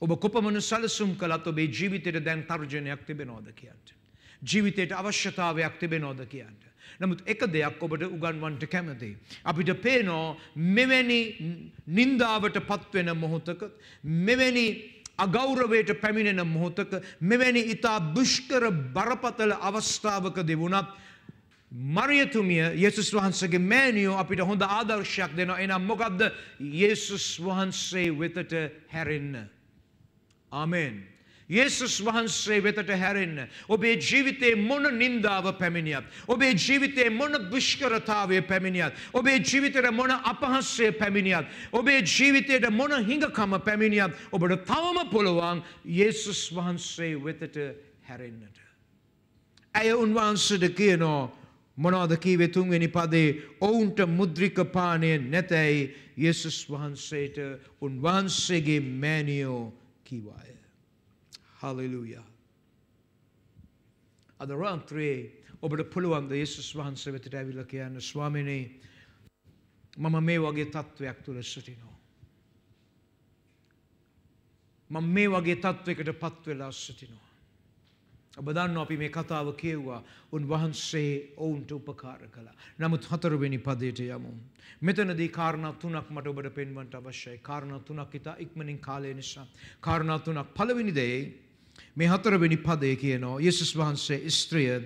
ඔබ කොපමන සැලසුම් කළත් ඔබේ ජීවිතයට දැන් තර්ජනයක් තිබෙනෝද කියන්ට. ජීවිතයට අවශ්‍යතාවයක් තිබෙනෝද කියන්ට. නමුත් එක දෙයක් ඔබට උගන්වන්ට කැමති. අපිට පේනෝ මෙවැනි නින්දාවට පත්වෙන මොහොතක මෙවැනි අගෞරවයට පැමිණෙන මොහොතක මෙවැනි ඉතා දුෂ්කර බරපතල අවස්ථාවක දෙවුණත් මරියතුමිය යේසුස් වහන්සගේ මෑනියෝ අපිට හොඳ ආදර්ශයක් දෙනවා එනම් මොකක්ද යේසුස් වහන්සේ වෙතට හැරෙන්න. ආමෙන්. යේසුස් වහන්සේ වෙතට හැරෙන්න. ඔබේ ජීවිතේ මොන නින්දාව පැමිණියත්. ඔබේ ජීවිතේ මොන දුෂ්කරතාවය පැමිණියත්. ඔබේ ජීවිතයට මොන අපහස්සේ පැමිණියත්. ඔබේ ජීවිතයට මොන හිඟකම පැමිණියත්. ඔබට තවම පුළුවන් යේසුස් වහන්සේ වෙතට හැරෙන්න්නට. ඇය උන්වහන්සට කියනෝ මොනවද කීවේ තුන්වෙනි පදේ ඔවුන්ට මුද්‍රික පානය නැතැයි යේසුස් වහන්සේට උන්වහන්සේගේ මෑනියෝ කිවාය. හලලූයා. අද රාන්ත්‍රයේ ඔබට පුළුවන්ද යේසුස් වහන්සේ වෙතට ඇවිල්ලා කියන්න ස්වාමිනේ මම මේ වගේ තත්ත්වයක් තුළ සිටිනවා. මම මේ වගේ තත්ත්වයකට පත් වෙලා සිටිනවා. ඔබ දන්න අපි මේ කතාව කියව්වා උන්වහන්සේ ඔවුන්ට උපකාර කළා. නමුත් හතරවෙනි පදයට යමු. මෙතනදී කාරණා තුනක් මට ඔබට පෙන්වන්නට අවශ්‍යයි. කාරණා තුනක් ඉතා ඉක්මනින් කාලය නිසා. කාරණා තුනක් පළවෙනි දේ මේ හතරවෙනි පදය කියනවා යේසුස් වහන්සේ ස්ත්‍රිය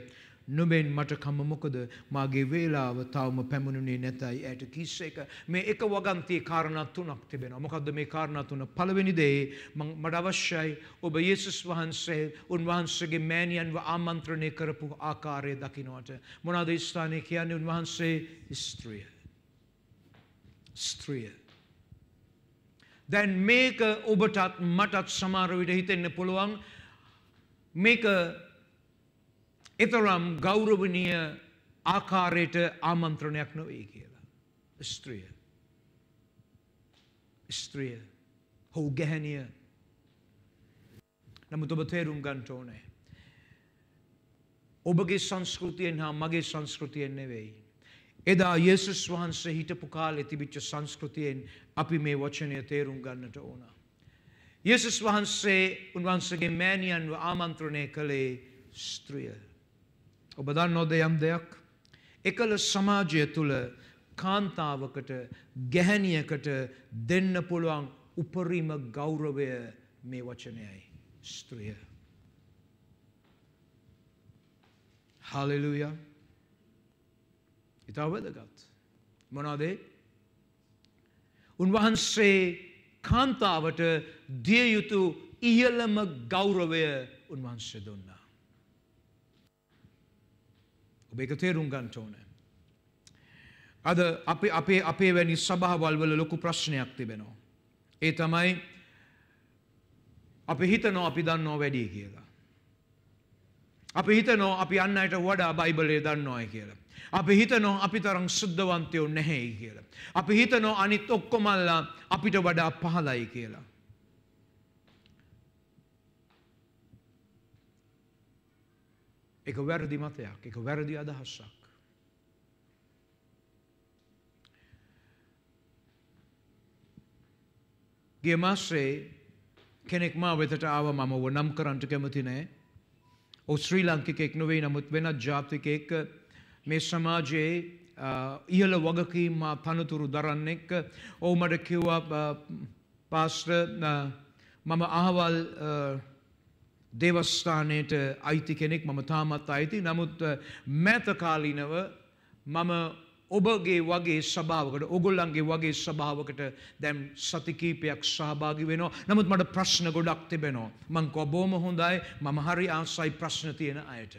නොබෙන් මට කම මොකද? මාගේ වේලාව තවම පැමුණුනේ නැතයි. ඇයට කිස්ස එක. මේ එක වගන්තයේ කාරණා තුනක් තිබෙනවා. මොකද්ද මේ කාරණා තුන? පළවෙනි දේ මට අවශ්‍යයි ඔබ යේසුස් වහන්සේ උන්වහන්සේගේ මෑණියන්ව ආමන්ත්‍රණය කරපු ආකාරය දකින්නට මොනවාද ස්ථානයේ කියන්නේ? උන්වහන්සේ ස්ත්‍රිය. ස්ත්‍රිය. දැන් මේක ඔබටත් මටත් සමහර විට හිතෙන්න පුළුවන් මේක එතරම් ගෞරවනීය ආකාරයට ආමන්ත්‍රණයක් නොවේ කියලා. ස්ත්‍රිය. ස්ත්‍රිය. හෝ ගැහැනිය. නමුත් ඔබ තේරුම් ගන්ට ඕනේ. ඔබගේ සංස්කෘතියෙන් හා මගේ සංස්කෘතියෙන් නෙවෙයි. එදා යේසුස් වහන්සේ හිටපු කාලෙ තිබිච්ච සංස්කෘතියෙන් අපි මේ වචනය තේරුම් ගන්නට ඕනා. යේසුස් වහන්සේ උන්වහන්සේගේ මෑණියන්ව ආමන්ත්‍රණය කළේ ස්ත්‍රිය. ඔබ දන්නවද යම් දෙයක්? එකල සමාජය තුළ කාන්තාවකට ගැහැනියකට දෙන්න පුළුවන් උපරිම ගෞරවය මේ වචනයයි ස්ත්‍රිය. හලලුය ඉතා වැදගත්. මොනාදේ උන්වහන්සේ කාන්තාවට දිය යුතු ඉහළම ගෞරවය උන්වහන්සේ දුන්නා. ඔබ එක තේරුම් ගන්ට ඕන. අද අපි අපේ අපේ වැනි සභාවල් වල ලොකු ප්‍රශ්නයක් තිබෙනවා. ඒ තමයි අපි හිතනෝ අපි දන්නෝ වැඩි කියලා. අපි හිතනෝ අපි අන්නයට වඩා බයිබලය දන්නෝය කියලා. අපි හිතනෝ අපි තරම් සුද්ධවන්තයෝ නැහැයි කියලා. අපි හිතනෝ අනිත් ඔක්කොමල්ලා අපිට වඩා පහලයි කියලා. එක වැරදි මතයක් එක වැරදි අදහස්සක්. ගිය මාස්සේ කෙනෙක් මා වෙතට ආව මම ඔව නම් කරන්නට කැමති නෑ. ඔ ශ්‍රී ලංකිකෙක් නොවේ නමුත් වෙනත් ජාතිකයෙක් මේ සමාජයේ ඉහළ වගකීම් තනතුරු දරන්නෙක් ඔවු මට කිව්වා පාස්ට මම අහවල් දේවස්ථානයට අයිති කෙනෙක් මම තාමත් අයිති. නමුත් මෑතකාලීනව මම ඔබගේ වගේ සභාවකට ඔගොල්ලන්ගේ වගේ සභාවකට දැම් සතිකීපයක් සහභාගි වෙනවා නමුත් මට ප්‍රශ්න ගොඩක් තිබෙනවා මං කොබෝම හොඳයි මම හරි ආසයි ප්‍රශ්න තියෙන අයට.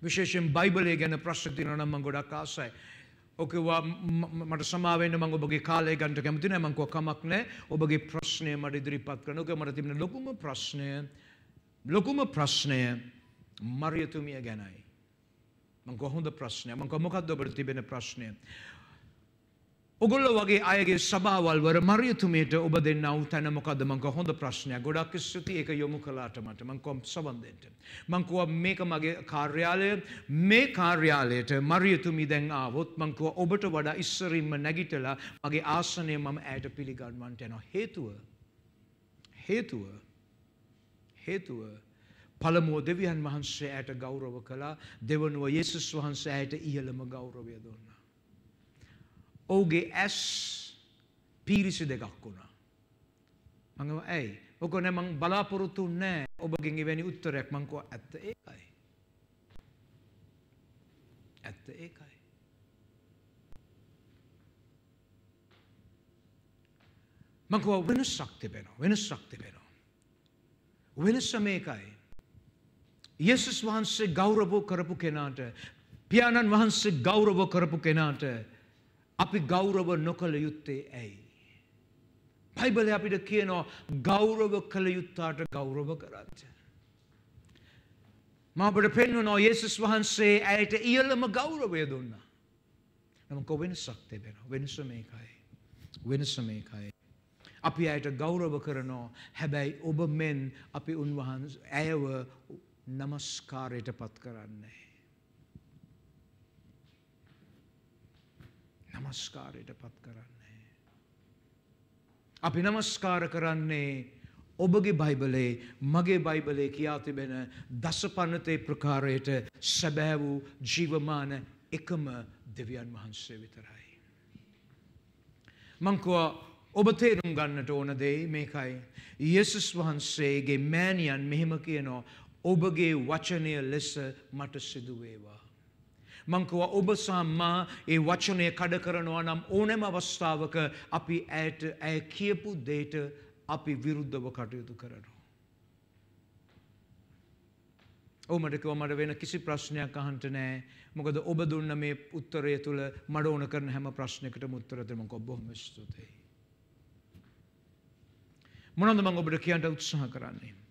විශේෂෙන් බයිබලය ගැන ප්‍රශ්න තියෙන නම් මං ගොඩක් ආසයි. ඕකවා මට සමාවෙන්න මං ඔබගේ කාලය ගන්ට කැමති නෑ මංකෝ කමක් නෑ ඔබගේ ප්‍රශ්නය මට ඉදිරිපත් කරන ඕක මට තිබෙන ලොකුම ප්‍රශ්නය ලොකුම ප්‍රශ්නය මරියතුමිය ගැනයි. මං කොහොඳ ප්‍රශ්නය මං කොමොකක්ද ඔබට තිබෙන ප්‍රශ්නය. ඔගොල්ල වගේ අයගේ සභාවල් වර මරියතුමේට ඔබ දෙන්න වූ තැන මොකද මංක හොඳ ප්‍රශ්නයක් ගොඩක් ස්තුති ඒක යොමු කලාට මට මං කොම් සබන්දෙන්ට. මංකුව මේක මගේ කාර්යාලය මේ කාර්යාලයට මරියතුමි දැන් ආවොත් මංකුව ඔබට වඩා ඉස්සරින්ම නැගිටලා මගේ ආසනය මම ඇයට පිළිගන්වන්ට යනවා හේතුව. හේතුව හේතුව පළමුුව දෙවියන් වහන්සේ ඇයට ගෞරව කලා දෙවනුව යෙසුස් වහන්සේ ඇයට ඉහළම ගෞරවය දුන්න. ඔවුගේ ඇස් පීරිසි දෙකක් වුණා. මඟව ඇයි ඔක නැමං බලාපොරොත්තු නෑ ඔබගෙන්ගේ වැනි උත්තරයක් මංකෝ ඇත්ත ඒකයි. ඇත්ත ඒකයි. මංකව වෙන ශක්තිබෙනවා වෙන ශක්තිබෙනවා. වෙනස්ස මේකයි. යේසුස් වහන්සේ ගෞරවෝ කරපු කෙනාට පියාණන් වහන්සේ ගෞරව කරපු කෙනාට අපි ගෞරව නොකළ යුත්තේ ඇයි. බයිබල අපිට කියනවා ගෞරව කළ යුත්තාට ගෞරව කරන්න. මාබට පෙන්වනෝ යේසුස් වහන්සේ ඇයට ඉහල්ලම ගෞරවය දුන්න. නම කො වෙනසක් තිබෙන වෙනස මේකයි. වෙනස මේකයි. අපි ඇයට ගෞරව කරනෝ හැබැයි ඔබ මෙන් අපි උන්වහන්ස ඇයව නමස්කාරයට පත් කරන්නේ. නමස්කාරයට පත් කරන්නේ. අපි නමස්කාර කරන්නේ ඔබගේ බයිබලේ මගේ බයිබලේ කියා තිබෙන දසපනතේ ප්‍රකාරයට සැබෑ වූ ජීවමාන එකම දෙවියන් වහන්සේ විතරයි. මංකුව ඔබ තේරුම් ගන්නට ඕන දෙයි මේකයි. යේසුස් වහන්සේගේ මෑණියන් මෙහෙම කියනෝ ඔබගේ වචනය ලෙස මට සිදුවේවා. මංකව ඔබ සම්මා ඒ වචනය කඩ කරනවා නම් ඕනෑම අවස්ථාවක අපි ඇයට ඇය කියපු දේට අපි විරුද්ධව කටයුතු කරනවා. ඕමටකව මට වෙන කිසි ප්‍රශ්නයක් අහන්ට නෑ මොකද ඔබ දුන්න මේ උත්තරය තුළ මඩ ඕන කරන හැම ප්‍රශ්නයකට මුත්තරතම කොබ්බොහම ස්තුතයි. මොනොද මං ඔබට කියන්ට උත්සාහ කරන්නේ.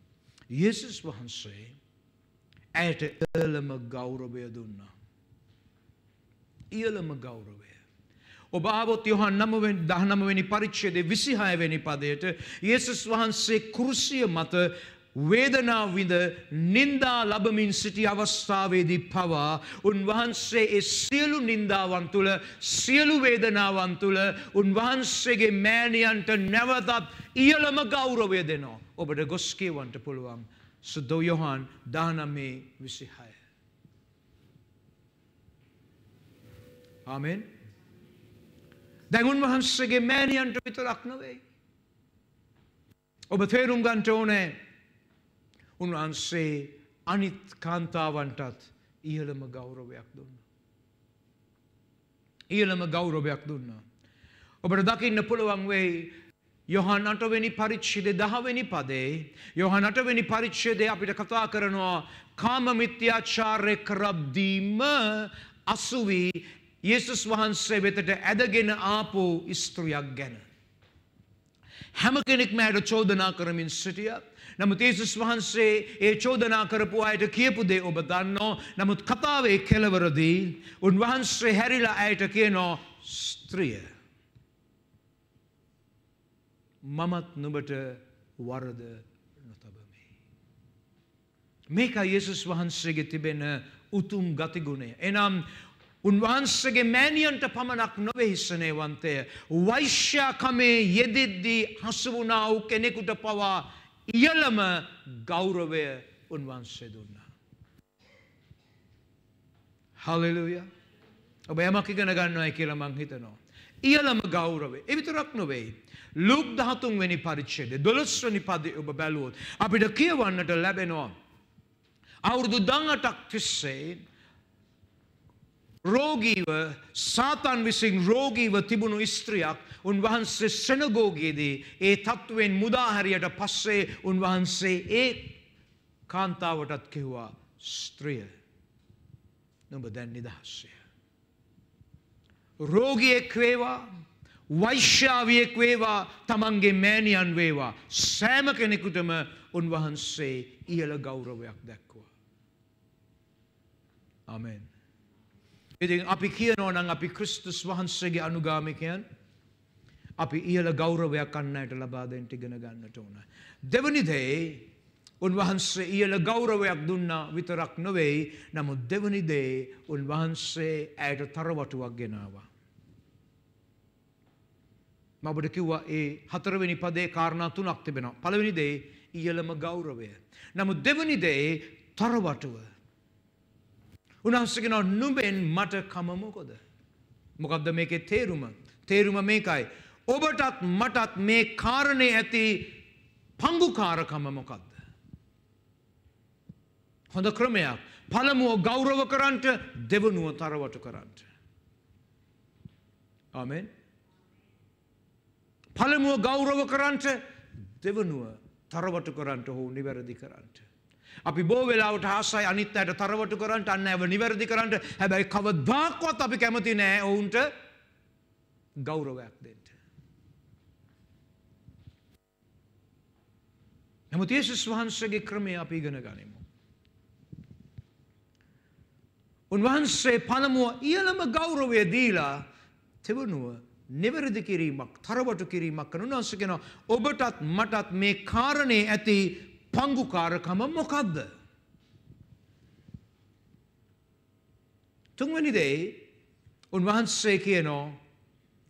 යේසුස් වහන්සේ ඇයට එලම ගෞරවය දුන්නා. ඉහළම ගෞරවය. ඔබ ආවොත් යොහන් නමවෙන් දහනමවෙනි පරිච්චේද විසිහයවැනි පදයට යේසුස් වහන්සේ කෘසිය මත වේදනාවිද නින්දා ලබමින් සිටි අවස්ථාවේදී පවා උන්වහන්සේ ඒ සියලු නින්දාවන් තුළ සියලු වේදනාවන් තුළ උන්වහන්සේගේ මෑණියන්ට නැවතත් ඉහළම ගෞරවය දෙනවා. ඔබට ගොස්කේවන්ට පුළුවන් සුද්දෝ යොහන් දානමේ විසිහය. ආමෙන්. දැන් උන්වහන්සේගේ මෑණියන්ට විතරක් නෙවෙයි. ඔබ තේරුම් ගන්න ඕනේ උන්වහන්සේ අනිත් කාන්තාවන්ටත් ඉහළම ගෞරවයක් දුන්නා. ඉහළම ගෞරවයක් දුන්නා. ඔබට දකින්න පුළුවන් වෙයි යොහන් අටවෙනි පරිච්ෂිද දහවෙනි පදේ යොහන් අටවෙනි පරිච්ෂදය අපිට කතා කරනවා කාමමිත්‍යාචාර්ය කරබ්දීම අසුවී යේසුස් වහන්සේ වෙතට ඇදගෙන ආපු ස්ත්‍රියක් ගැන. හැම කෙනෙක් මෑට චෝදනා කරමින් සිටිය. නමුත් ඒසුස් වහන්සේ ඒ චෝදනා කරපු අයට කියපු දේ ඔබ දන්නෝ නමුත් කතාවේ කෙලවරදී උන්වහන්සේ හැරිලා ඇයට කියනෝ ස්ත්‍රිය. මමත් නුබට වරද නොතබමි. මේක යේසුස් වහන්සේගේ තිබෙන උතුම් ගතිගුණය. එනම් උන්වහන්සේගේ මෑණියන්ට පමණක් නොවෙහිස්සනේවන්තය වෛශ්‍යාකමේ යෙදෙද්දී හසුවුණා වූ කෙනෙකුට පවා ඉහළම ගෞරවය උන්වහන්සේ දුන්නා. හලෙලුය ඔබ යමක් ඉගෙන ගන්නවයි කියලා මං හිතනවා. ඉහළම ගෞරවේ එවිතරක් නොවෙයි. ලුක් දහතුන් වැනි පරිච්චේද දොළොස්වනි පද ඔබ බැලුවොත් අපිට කියවන්නට ලැබෙනවා. අවුරුදු දංගටක් තිස්සේ රෝගීව සාතන් විසින් රෝගීව තිබුණු ස්ත්‍රියක් උන්වහන්සේ සෙනගෝගයේදී ඒ තත්ත්වෙන් මුදාහැරියට පස්සේ උන්වහන්සේ ඒ කාන්තාවටත් කිව්වා ස්ත්‍රිය නොබ දැන් නිදහස්සය. රෝගියෙක් වේවා වෛශ්‍යාවියෙක් වේවා තමන්ගේ මෑණියන් වේවා සෑම කෙනෙකුටම උන්වහන්සේ ඉහළ ගෞරවයක් දැක්වා. අමෙන්. ඉතින් අපි කියනෝ නම් අපි ක්‍රිස්තුස් වහන්සේගේ අනුගාමිකයන් අපි ඉහළ ගෞරවයක් අන්නයට ලබා දෙන්න ඉගෙන ගන්නට ඕන. දෙවනි දේ උන්වහන්සේ ඉහළ ගෞරවයක් දුන්නා විතරක් නොවෙයි නමුත් දෙවනි දේ උන්වහන්සේ ඇයට තරවටුවක් ගෙනවා. මබට කිව්වා ඒ හතරවෙනි පදේ කාරණා තුනක් තිබෙනවා. පළවෙනි දේ ඉහළම ගෞරවය. නමුත් දෙවනි දේ තරවටුව. උන්වහන්සේ කියනවා නුඹෙන් මට කම මොකද? මොකද්ද මේකේ තේරුම? තේරුම මේකයි. ඔබටත් මටත් මේ කාරණේ ඇති පංගුකාරකම මොකක්ද? හොඳ ක්‍රමයක්. පළමුව ගෞරව කරන්නට දෙවනුව තරවටු කරන්නට. ආමෙන්. පළමුුව ගෞරව කරන්ට දෙවනුව තරවටු කරන්නට හෝ නිවැරදි කරන්නට. අපි බෝ වෙලාවට හාසයි අනිත් අයට තරවටු කරන්නට අන්න ඇව නිවැරදි කරන්නට හැබැයි කවදාක්වත් අපි කැමති නෑ ඔවුන්ට ගෞරවයක් දෙට. නමුත් ඒසුස් වහන්සේගේ ක්‍රමය අපි ඉගෙන ගනිමු. උන්වහන්සේ පළමුුව ඉහළම ගෞරවය දීලා තෙවනුව නිවැරදි කිරීමක් තරවටු කිරීමක් කරන උන්වහන්සේ කියනවා ඔබටත් මටත් මේ කාරණේ ඇති පංගුකාරකම මොකද්ද? තුන්වෙනි දේ උන්වහන්සේ කියනෝ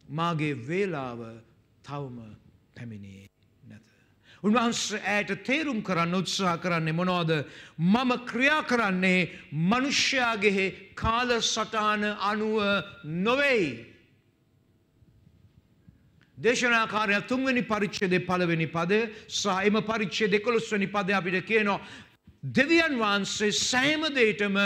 මාගේ වේලාව තවම පැමිණේ නැත. උන්වහන්සේ ඇයට තේරුම් කරන්න උත්සාහ කරන්නේ මොනවද මම ක්‍රියා කරන්නේ මනුෂ්‍යයාගේ කාල සටහන අනුව නොවෙයි. දේශනාකාරය තුන්වැනි පරිච්චේදය පළවෙනි පද සහ එම පරිච්චේ දෙකොළොස්වනි පද අපිට කියනවා දෙවියන් වහන්සේ සෑමදේටම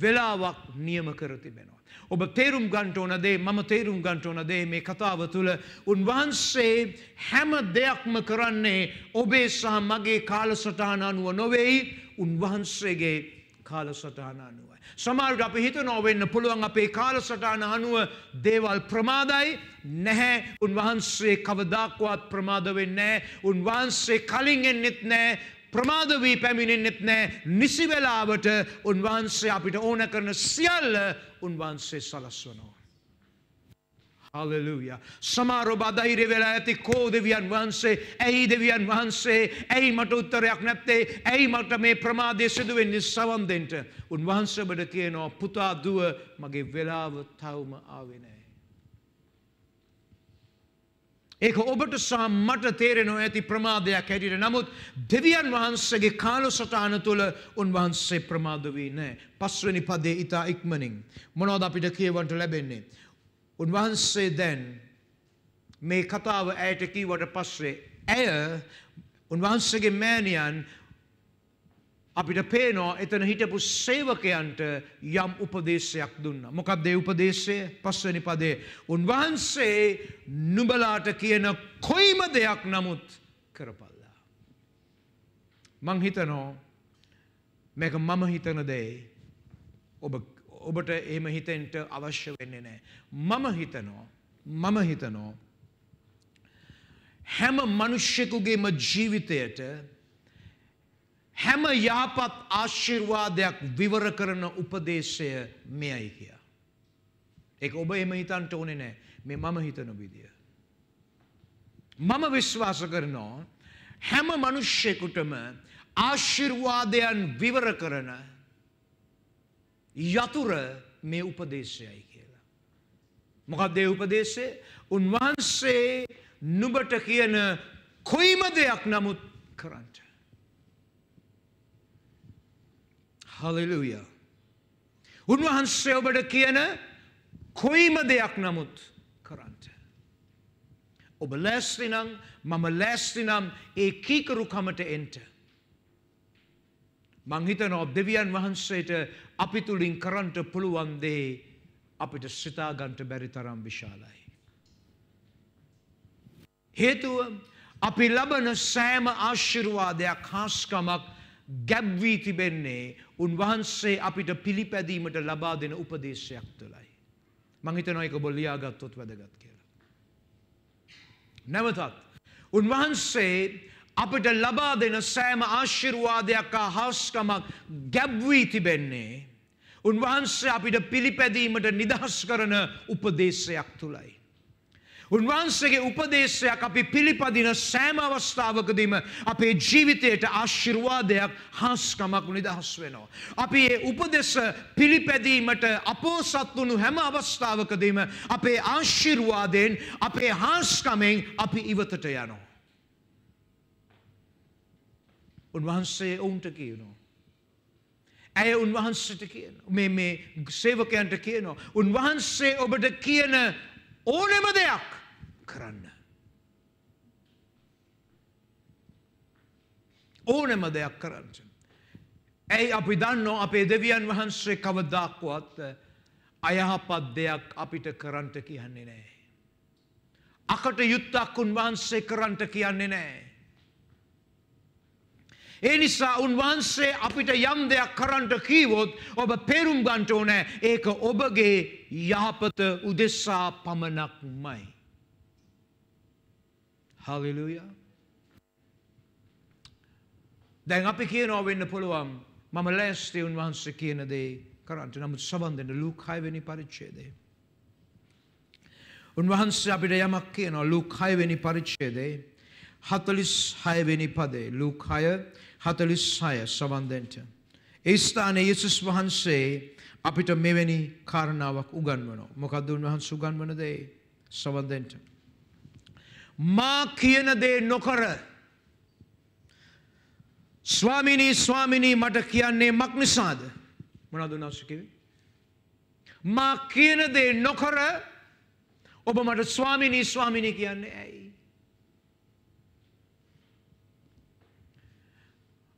වෙලාවක් නියම කර තිබෙනවා. ඔබ තේරුම් ගන්ට ඕන දේ මම තේරුම් ගන්ට ඕන දේ මේ කතාව තුළ. උන්වහන්සේ හැම දෙයක්ම කරන්නේ ඔබේ සහ මගේ කාලසටහන අනුව නොවෙයි උන්වහන්සේගේ කාලසටහන අනුවයි. සමාරුට අපි හිතනෝ වෙන්න පුළුවන් අපේ කාලසටහන අනුව දේවල් ප්‍රමාදයි. නැහැ උන්වහන්සේ කවදාක්වත් ප්‍රමාද වෙන්නේ උන්වහන්සේ කලින් එන්නෙත් නෑ ප්‍රමාද වී පැමිණෙන්නෙත් නෑ නිසි වෙලාවට උන්වහන්සේ අපිට ඕන කරන සියල්ල උන්වහන්සේ සලස්වනවා. හලලූය. සමාරෝ බදහිර වෙලා ඇති කෝ දෙවියන් වහන්සේ ඇයි දෙවියන් වහන්සේ ඇයි මට උත්තරයක් නැත්තේ ඇයි මට මේ ප්‍රමාදය සිදුවෙන්නේ සවන්දෙන්ට උන්වහන්සබට කියනවා පුතා දුව මගේ වෙලාව තවම ආවෙනෑ. ඒක ඔබට සහ මට තේරෙනවා ඇති ප්‍රමාදයක් හැටියට නමුත් දෙවියන් වහන්සේගේ කාලසටහන තුළ උන්වහන්සේ ප්‍රමාද වී නෑ. පස්වැනි පදේ ඉතා ඉක්මනින්. මොනවද අපිට කියවන්ට ලැබෙන්නේ. උන්වහන්සේ දැන් මේ කතාව ඇයට කීවට පස්සේ ඇය උන්වහන්සේගේ මෑණියන් අපිට පේනවා එතන හිටපු සේවකයන්ට යම් උපදේශයක් දුන්න. මොකක්ද ඒ උපදේශය පස්වැනි පදේ. උන්වහන්සේ නුබලාට කියන කොයිම දෙයක් නමුත් කරපල්ලා. මං හිතනෝ මේක මම හිතන දේ ඔබ ඔබට එහෙම හිතෙන්ට අවශ්‍ය වෙන්නේ නෑ. මම හිතනෝ මම හිතනෝ හැම මනුෂ්‍යකුගේම ජීවිතයට හැම යාපත් ආශිර්වාදයක් විවර කරන උපදේශය මෙයයි කිය. එක ඔබ එම හිතන්ට ඕනෙ නෑ මේ මම හිතන විදිය. මම විශ්වාස කරනවා හැම මනුෂ්‍යකුටම ආශිර්වාදයන් විවර කරන යතුර මේ උපදේශයයි කියලා. මොකක්ද ඒ උපදේශය උන්වහන්සේ නුබට කියන කොයිම දෙයක් නමුත් කරන්නට. හලලුය. උන්වහන්සේ ඔබට කියන කොයිම දෙයක් නමුත් කරන්නට. ඔබ ලැස්තිනම් මම ලැස්තිනම් ඒ කීකරුකමට එන්ට. මංහිතනො දෙවියන් වහන්සේට අපි තුළින් කරන්ට පුළුවන්දේ අපිට සිතාගන්ට බැරි තරම් විශාලයි. හේතුව අපි ලබන සෑම ආශිර්වාදයක් හාස්කමක් ගැබ්වී තිබෙන්නේ උන්වහන්සේ අපිට පිළිපැදීමට ලබා දෙන උපදේශයක් තුළයි. මංහිතනො එක බොල්ලියාගත්තොත් වැදගත් කියලා. නැවතත්. උන්වහන්සේ අපිට ලබා දෙන සෑම ආශිර්වාදයක් හාස්කමක් ගැබ්වී තිබෙන්නේ. උන්වහන්සේ අපිට පිළිපැදීමට නිදහස් කරන උපදේශයක් තුළයි. උන්වහන්සේගේ උපදේශයක් අපි පිළිපදින සෑම අවස්ථාවකදීම අපේ ජීවිතයට ආශිර්වාදයක් හාස්කමක් නිදහස් වෙනවා. අපි ඒ උපදෙස පිළිපැදීමට අපෝසත් වුණු හැම අවස්ථාවකදීම අපේ ආශිර්වාදයෙන් අපේ හාස්කමෙන් අපි ඉවතට යනවා. උන්වහන්සේ ඔවුන්ට කියනවා. ඇය උන්වහන්සට කියන මේ මේ සේවකයන්ට කියනවා. උන්වහන්සේ ඔබට කියන ඕනෙම දෙයක් කරන්න. ඕනෙම දෙයක් කරන්න. ඇයි අපි දන්නෝ අපේ දෙවියන් වහන්සේ කවදක්වත් අයහපත් දෙයක් අපිට කරන්ට කියන්නේ නෑ. අකට යුත්තක් උන්වහන්සේ කරන්ට කියන්නේ නෑ. ඒ නිසා උන්වහන්සේ අපිට යම් දෙයක් කරන්ට කීවොත් ඔබ පෙරුම් ගන්ට ඕනෑ ඒක ඔබගේ යහපත උදෙස්සා පමණක්මයි. හලිලුය දැන් අපි කියනවා වෙන්න පුළුවන් මම ලෑස්තේ උන්වහන්සේ කියන දේ කරන්ට නමුත් සබන්දෙන ලූක් හයවෙනි පරිච්චේදේ. උන්වහන්සේ අපිට යමක් කියනවා ලූක් හයවෙනි පරිච්චේදේ හතලිස් හයවෙනි පදේ ලූක් හය හතලිස් හය සබන්දෙන්ට. ඒ ස්ථානයේ යේසුස් වහන්සේ අපිට මෙවැනි කාරණාවක් උගන්වනවා. මොකද්ද උන්වහන්සේ උගන්වන දේ? සබන්දෙන්ට. මා කියන දේ නොකර. ස්වාමිනී ස්වාමිනී මට කියන්නේ මක් නිසාද? මොනවද උන්වහන්සේ කිව්වේ? මා කියන දේ නොකර ඔබ මට ස්වාමිනී ස්වාමිනී කියන්නේ ඇයි?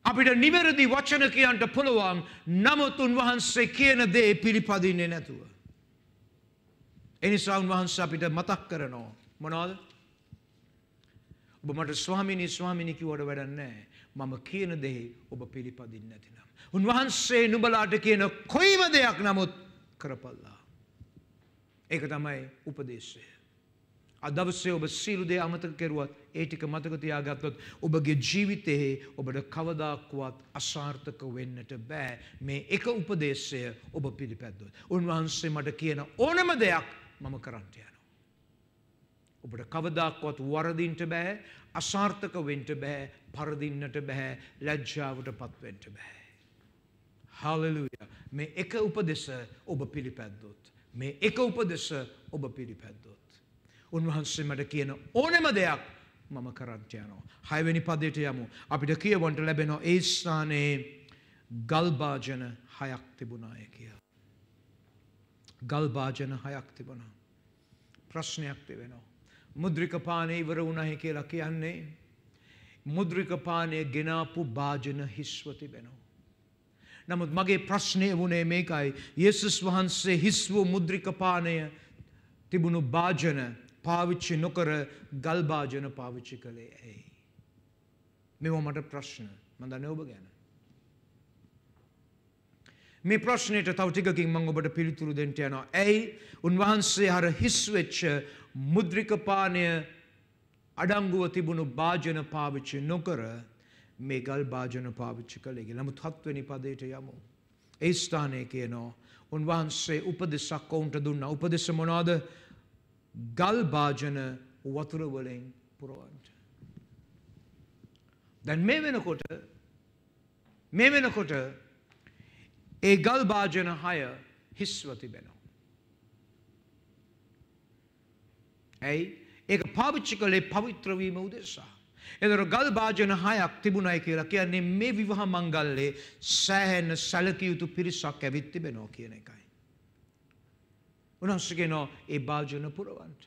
අපිට නිවැරදි වචන කියන්ට පුළුවන් නමුත් උන්වහන්සේ කියන දේ පිළිපදින්නේ නැතුව. එනිසා උන්වහන්සේ අපිට මතක් කරනවා. මොනවද? ඔබ මට ස්වාමිනී ස්වාමිනි කිව්වට වැඩක් නැහැ. මම කියන දේ ඔබ පිළිපදින්නේ නැතිනම්. උන්වහන්සේ නුඹලාට කියන කොයිම දෙයක් නමුත් කරපල්ලා. ඒක තමයි උපදේශය. අදවසේ ඔබ සීලු දේ අමතක කෙරුවත් ඒ ටික මතක තියාගත්තොත් ඔබගේ ජීවිතයේ ඔබට කවදාක්වත් අසාර්ථක වෙන්නට බෑ මේ එක උපදේශය ඔබ පිළිපැද්දොත්. උන්වහන්සේ මට කියන ඕනම දෙයක් මම කරන්නට යනවා. ඔබට කවදාක්වත් වරදින්ට බෑ අසාර්ථක වෙන්ට බෑ පරදින්නට බැහැ ලැජ්ජාවට පත්වෙන්ට බෑ. හාලලුය මේ එක උපදෙස ඔබ පිළිපැද්දොත්. මේ එක උපදෙස ඔබ පිළිපැද්දොත්. උන්වහන්සේ මට කියන ඕනෙම දෙයක් මම කරන්ට යනවා. හයවැනි පදයට යමු. අපිට කියවන්ට ලැබෙනවා ඒ ස්ථානයේ ගල්භාජන හයක් තිබුණාය කිය. ගල්භාජන හයක් තිබුණා. ප්‍රශ්නයක් තිබෙනවා. මුද්‍රික පානය ඉවර වුණහි කියලා කියන්නේ මුද්‍රික පානය ගෙනාපු භාජන හිස්ව තිබෙනවා. නමුත් මගේ ප්‍රශ්නය වුණේ මේකයි යේසුස් වහන්සේ හිස් වූ මුද්‍රික පානය තිබුණු භාජන පාවිච්චි නොකර ගල් භාජන පාවිච්චි කළේ ඇයි. මෙව මට ප්‍රශ්න මඳන්න ඔබ ගැන. මේ ප්‍රශ්නයට තවටිකකින් මං ඔබට පිළිතුරු දෙන්ට යනවා. ඇයි උන්වහන්සේ හර හිස්වෙච්ච මුද්‍රිකපානය අඩංගුව තිබුණු භාජන පාවිච්චි නොකර මේ ගල් භාජන පාවිච්චි කළේගේ නමුත් හත්වනි පදයට යමු. ඒ ස්ථානය කියනෝ උන්වහන්සේ උපදෙසක් ඔවුන්ට දුන්න උපදෙස මොනාද ගල් භාජන වතුරවලින් පුරුවන්ට. දැන් මේ වෙනකොට මේ වෙනකොට ඒ ගල් භාජන හය හිස්ව තිබෙනවා. ඇයි ඒක පාවිච්චි කළේ පවිත්‍රවීම උදෙසා. එදර ගල් භාජන හයක් තිබුණයි කියලා කියන්නේ මේ විවාහ මංගල්ලේ සෑහෙන්න සැලකයුතු පිරිසක් ඇවිත් තිබෙනෝ කියන එකයි. උනස්සගෙනෝ ඒ භාජන පුරවන්ට.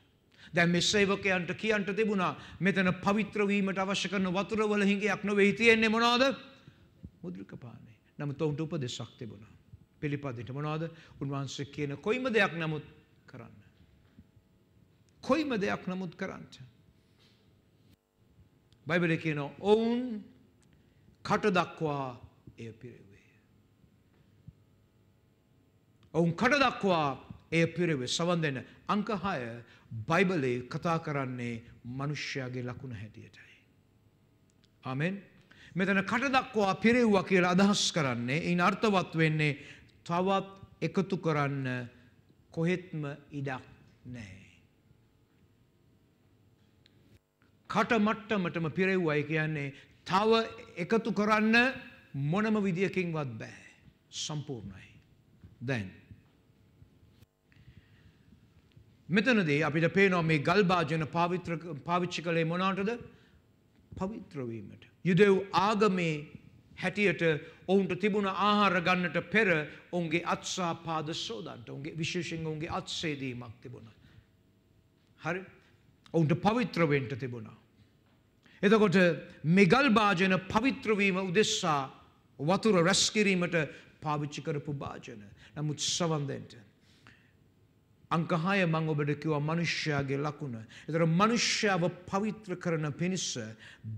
දැන් මේ සේවකයන්ට කියන්ට තිබුණා මෙතන පවිත්‍රවීමට අවශ්‍ය කරන වතුරවල හිඟයක් නොවේ තියෙන්නේ මොනවාද? මුද්‍රික පානේ. නමුත් ඔවුන්ට උපදෙසක් තිබුණා. පිළිපදිට මොනවාද? උන්වහන්සේ කියන කොයිම දෙයක් නමුත් කරන්න. කොයිම දෙයක් නමුත් කරන්න. බයිබලේ කියනවා ඔවුන් කට දක්වා එය පිරෙවේ. ඔවුන් කට දක්වා එය පිරෙවේ සවන් දෙන්න අංක 6 බයිබලේ කතා කරන්නේ මිනිස්යාගේ ලකුණ හැටියටයි. ආමෙන්. මෙතන කට දක්වා පිරෙව්වා කියලා අදහස් කරන්නේ ඉන් අර්ථවත් වෙන්නේ තවත් එකතු කරන්න කොහෙත්ම ඉඩක් නැහැ. කට මට්ටමටම පිරෙව්වයි කියන්නේ තව එකතු කරන්න මොනම විදියකින්වත් බෑ. සම්පූර්ණයි. දැන්. මෙතනදී අපිට පේනවා මේ ගල් භාජන පාවිච්චි කළේ මොනාටද පවිත්‍රවීමට. යුදෙව් ආගමේ හැටියට ඔවුන්ට තිබුණ ආහාර ගන්නට පෙර ඔවුන්ගේ අත්සා පාද සෝදන්ට ඔුන්ගේ විශේෂෙන් ඔුන්ගේ අත්සේදීමක් තිබුණ. හරි ඔවුන්ට පවිත්‍රවෙන්ට තිබුණා. එතකොට මෙගල් භාජන පවිත්‍රවීම උදෙස්සා වතුර රැස්කිරීමට පාවිච්චි කරපු භාජන නමුත් සවන්දෙන්ට. අංකහය මං ඔබට කිව්වා මනුෂ්‍යයාගේ ලකුණ. එතර මනුෂ්‍යාව පවිත්‍ර කරන පිණිස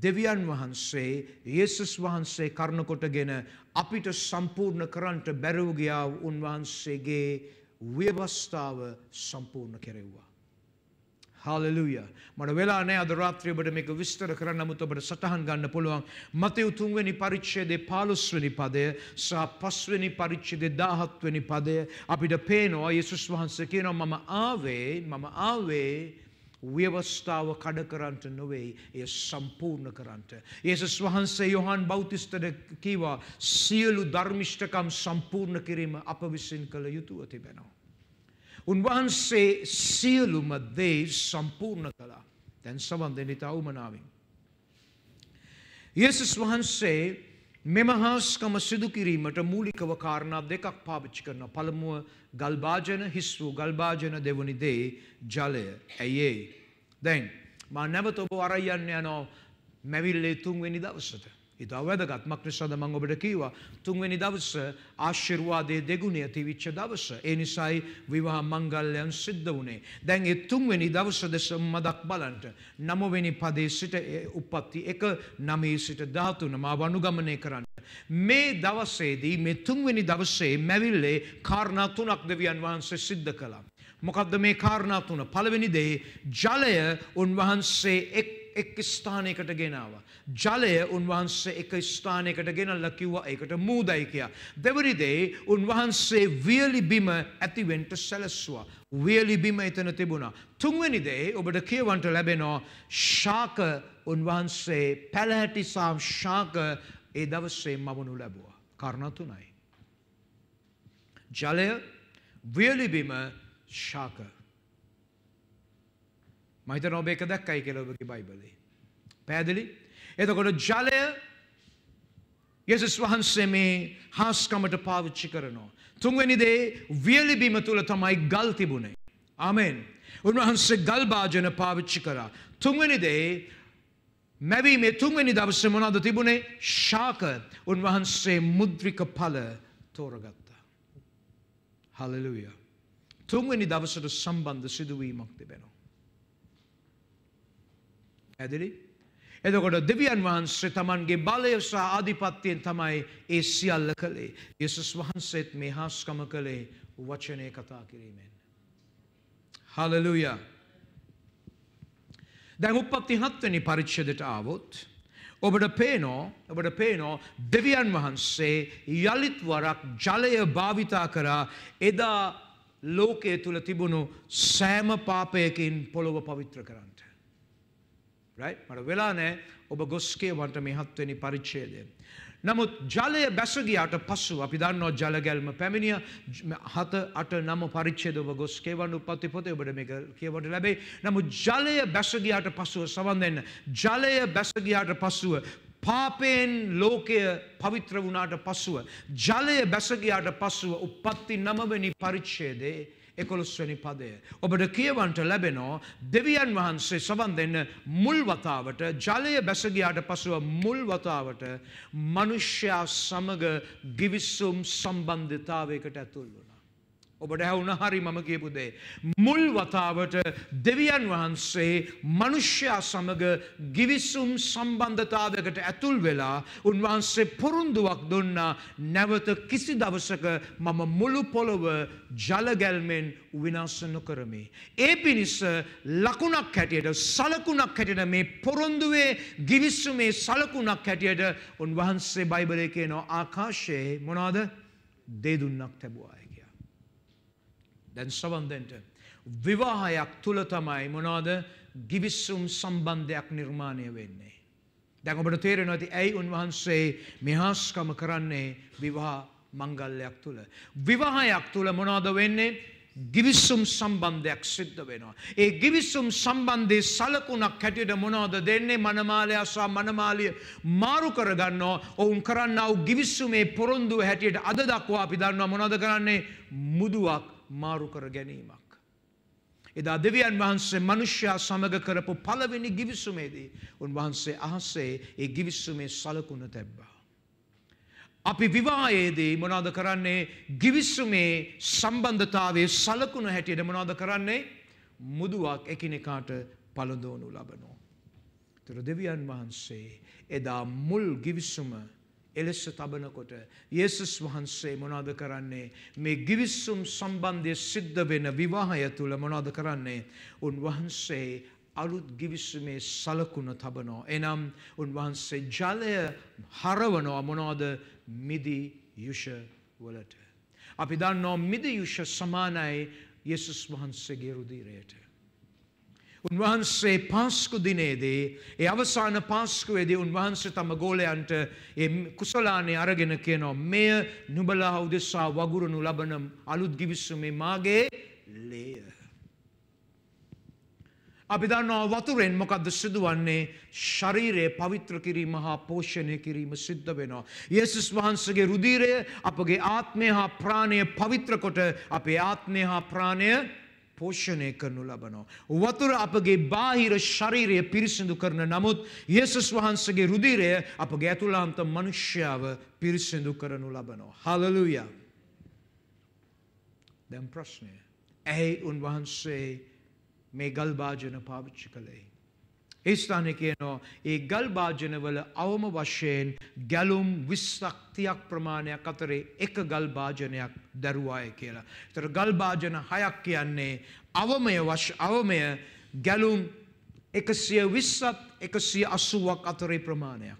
දෙවියන් වහන්සේ යේසුස් වහන්සේ කරනකොටගෙන අපිට සම්පූර්ණ කරන්ට බැරවගයාව උන්වහන්සේගේ ව්‍යවස්ථාව සම්පූර්ණ කෙරෙව්වා. හාලලුය මට වෙලා නෑ අද රාත්‍රියබට මේක විස්තර කරන්න නමුත් ඔබට සටහන් ගන්න පුළුවන් මතයු තුන්වැනි පරිච්ඡේදේ පාලොස්වනි පදය සහ පස්වනි පරිච්ඡේදේ දාහත්වනි පදය අපිට පේනවා යේසුස් වහන්සේ කියනවා මම ආවේ මම ආවේ ව්‍යවස්ථාව කඩ කරන්ට නොවෙයි එය සම්පූර්ණ කරන්ට. ඒසස් වහන්සේ යොහන් බෞතිස්තට කීවා සියලු ධර්මිෂ්ඨකම් සම්පූර්ණ කිරීම අප විසින් කළ යුතුව තිබෙනවා. උන්වහන්සේ සියලුම දේ සම්පූර්ණ කළා. දැන් සවන් දෙනිත අවමනාවෙන්. යේසුස් වහන්සේ මෙම හාස්කම සිදු කිරීමට මූලිකව කාරණා දෙකක් පාවිච්චි කරන පළමුුව ගල්භාජන හිස් වූ ගල්භාජන දෙවනි දේ ජලය ඇයිඒ. දැන් මා නැවත ඔබ අරයන්න යනෝ මැවිල්ලේ තුන්වෙනි දවසට. ඉතා වැදගත් මක්නිසාද මං ඔබට කීවා තුන්වෙනි දවස ආශිර්වාදය දෙගුණේ ඇතිවිච්ච දවස. ඒ නිසයි විවාහ මංගල්‍යයන් සිද්ධ වුණේ. දැන් ඒ තුන්වෙනි දවස දෙස මදක් බලන්ට. නමවෙනි පදේ සිට උපත්ති එක නමේ සිට ධාතුන මා වනුගමනය කරන්න. මේ දවසේදී මේ තුන්වෙනි දවසේ මැවිල්ලේ කාරණා තුනක් දෙවියන් වහන්සේ සිද්ධ කළා. මොකක්ද මේ කාරණා තුන පළවෙනි දේ ජලය උන්වහන්සේ එක් එක් ස්ථානයකට ගෙනාව. ජලය උන්වහන්සේ එක ස්ථානයකට ගෙනල්ල කිව්වා ඒකට මූදයිකයා. දෙවරිදේ උන්වහන්සේ වියලි බිම ඇතිවෙන්ට සැලස්වා. වියලි බිම එතන තිබුණා. තුන්වැනිදේ ඔබට කියවන්ට ලැබෙනවා ශාක උන්වහන්සේ පැලහැටිසාම් ශාක ඒ දවස්සේ මවනු ලැබවා. කරණතුනයි. ජලය වියලිබිම ශාක. මහිත නොබේක දැක්කයි කෙලොබගේ බයිබලේ. පැදිලි එතකොට ජලය යෙසුස් වහන්සේ මේ හාස්කමට පාවිච්චි කරනවා. තුන්වැනි දේ වියලිබීම තුළ තමයි ගල් තිබුණේ. ආමෙන්. උන්වහන්සේ ගල් භාජන පාවිච්චි කරා. තුන්වෙනි දේ මැවීමේ තුන්වෙනි දවසේ මොනවද තිබුණේ? ශාක උන්වහන්සේ මුද්‍රික ඵල තෝරගත්තා. හලෙලුයා. තුන්වෙනි දවසට සම්බන්ධ සිදුවීමක් තිබෙනවා. ඇදිලි? එතකොට දෙවියන් වහන්සේ තමන්ගේ බලය සහ ආධිපත්‍යයෙන් තමයි ඒ සියල්ල කළේ. යේසුස් වහන්සේත් මේ හාස්කම කළේ වචනය කතා කිරීමෙන්. හලලුයා. දැන් උපත්ති හත්වනි පරිච්ඡදයට ආවොත් ඔබට පේනෝ ඔබට පේනෝ දෙවියන් වහන්සේ යළිත් වරක් ජලය භාවිතා කරා එදා ලෝකයේ තුල තිබුණු සෑම පාපයකින් පොළොව පවිත්‍ර කරන්නට. Right මට වෙලා නැහැ ඔබ ගොස් කියවන්ට මේ හත්වෙනි පරිච්ඡේදය. නමුත් ජලය බැසගියාට පසු අපි දන්නවා ජල ගැල්ම පැමිණිය හත අට නම පරිච්ඡේද ඔබ ගොස් කියවන්න උපත්ති පොතේ ඔබට මේක කියවන්න ලැබෙයි. නමුත් ජලය බැසගියාට පසුව සවන් දෙන්න. ජලය බැසගියාට පසුව පාපයෙන් ලෝකය පවිත්‍ර වුණාට පසුව ජලය බැසගියාට පසුව උපත්ති නමවැනි පරිච්ඡේදේ එකොළොස්වැනි පදය. ඔබට කියවන්ට ලැබෙනෝ දෙවියන් වහන්සේ සවන් දෙන්න මුල් වතාවට ජලය බැසගයාට පසුව මුල් වතාවට මනුෂ්‍යයා සමග ගිවිස්සුම් සම්බන්ධතාවයකට ඇතුල් වුණ. ඔබට ඇවුන හරි මම කියපු දේ. මුල් වතාවට දෙවියන් වහන්සේ මනුෂ්‍යයා සමග ගිවිසුම් සම්බන්ධතාවකට ඇතුල් වෙලා උන්වහන්සේ පොරුන්දුවක් දුන්නා නැවත කිසි දවසක මම මුළු පොළොව ජලගැල්මෙන් විනාශ නොකරමි. ඒ පිණිස ලකුණක් හැටියට සලකුණක් හැටියට මේ පොරොන්දුවේ ගිවිස්සුමේ සලකුණක් හැටියට උන්වහන්සේ බයිබලය කියනවා ආකාශයේ මොනාද දෙදුන්නක් තැබුවායි. දැන් සවන්දෙන්ට. විවාහයක් තුළ තමයි මොනාද ගිවිස්සුම් සම්බන්ධයක් නිර්මාණය වෙන්නේ. දැන් ඔබට තේරෙනවා ඇති ඇයි උන්වහන්සේ මෙහාස්කම කරන්නේ විවාහ මංගල්‍යයක් තුළ. විවාහයක් තුළ මොනවද වෙන්නේ ගිවිස්සුම් සම්බන්ධයක් සිද්ධ වෙනවා. ඒ ගිවිස්සුම් සම්බන්ධය සලකුණක් හැටියට මොනවද දෙන්නේ මනමාලයාසා මනමාලිය මාරු කරගන්නවා ඔවුන් කරන්න ඔවු ගිවිස්සුමේ පොරොන්දුව හැටියට අද දක්වා අපි දන්නවා මොනද කරන්නේ මුදුවක් මාරු කර ගැනීමක්. එදා දෙවියන් වහන්සේ මනුෂ්‍යයා සමග කරපු පළවෙනි ගිවිසුමේදී උන්වහන්සේ අහසේ ඒ ගිවිස්සුමේ සලකුණ තැබ්බා. අපි විවාහයේදී මොනාද කරන්නේ ගිවිස්සුමේ සම්බන්ධතාවේ සලකුණ හැටියට මොනාද කරන්නේ මුදුවක් එකිනෙකාට පළඳෝනු ලබනෝ. තර දෙවියන් වහන්සේ එදා මුල් ගිවිස්සුම එලෙස තබනකොට යේසුස් වහන්සේ මොනවද කරන්නේ? මේ ගිවිස්සුම් සම්බන්ධය සිද්ධ වෙන විවාහය තුළ මොනවද කරන්නේ? උන්වහන්සේ අලුත් ගිවිස්සුමේ සලකුණ තබනෝ එනම් උන්වහන්සේ ජලය හරවනවා මොනවද? මිදි යුෂ වලට. අපි දන්නෝ මිදි යුෂ සමානයි යේසුස් වහන්සේගේ රුධිරයට. උන්වහන්සේ පාස්කු දිනේදී ඒ අවසාන පාස්කුවේදී උන්වහන්සේ තම ගෝලයන්ට ඒ කුසලානේ අරගෙන කියනවා මෙය නුඹලා උදෙසා වගුරුණු ලබන අලුත් ගිවිසුමේ මාගේ ලේය. අපි දන්නවා වතුරෙන් මොකක්ද සිදුවන්නේ ශරීරයේ පවිත්‍ර කිරීම හා පෝෂණය කිරීම සිද්ධ වෙනවා. යේසුස් වහන්සේගේ රුධීරය අපගේ ආත්මය හා ප්‍රාණය පවිත්‍ර කොට අපේ ආත්මය හා ප්‍රාණය පෝෂණය කරනු ලබනවා. වතුර අපගේ බාහිර ශරීරය පිරිසිදු කරන නමුත් යේසුස් වහන්සේගේ රුධිරය අපගේ ඇතුළාන්ත මනුෂ්‍යාව පිරිසිදු කරනු ලබනවා. හලලුයා. දැන් ප්‍රශ්නය. ඇයි උන්වහන්සේ මේ ගල් භාජන පාවිච්චි කළේ. ඒ ස්ථානය කියනවා ඒ ගල් භාජනවල අවම වශයෙන් ගැලුම් විස්සක්තියක් ප්‍රමාණයක් අතරේ එක ගල් භාජනයක් දැරුවාය කියලා. තර ගල් භාජන හයක් කියන්නේ අවමය වශ අවමය ගැලුම් එකසිය විස්සත් එකසිය අසුවක් අතරේ ප්‍රමාණයක්.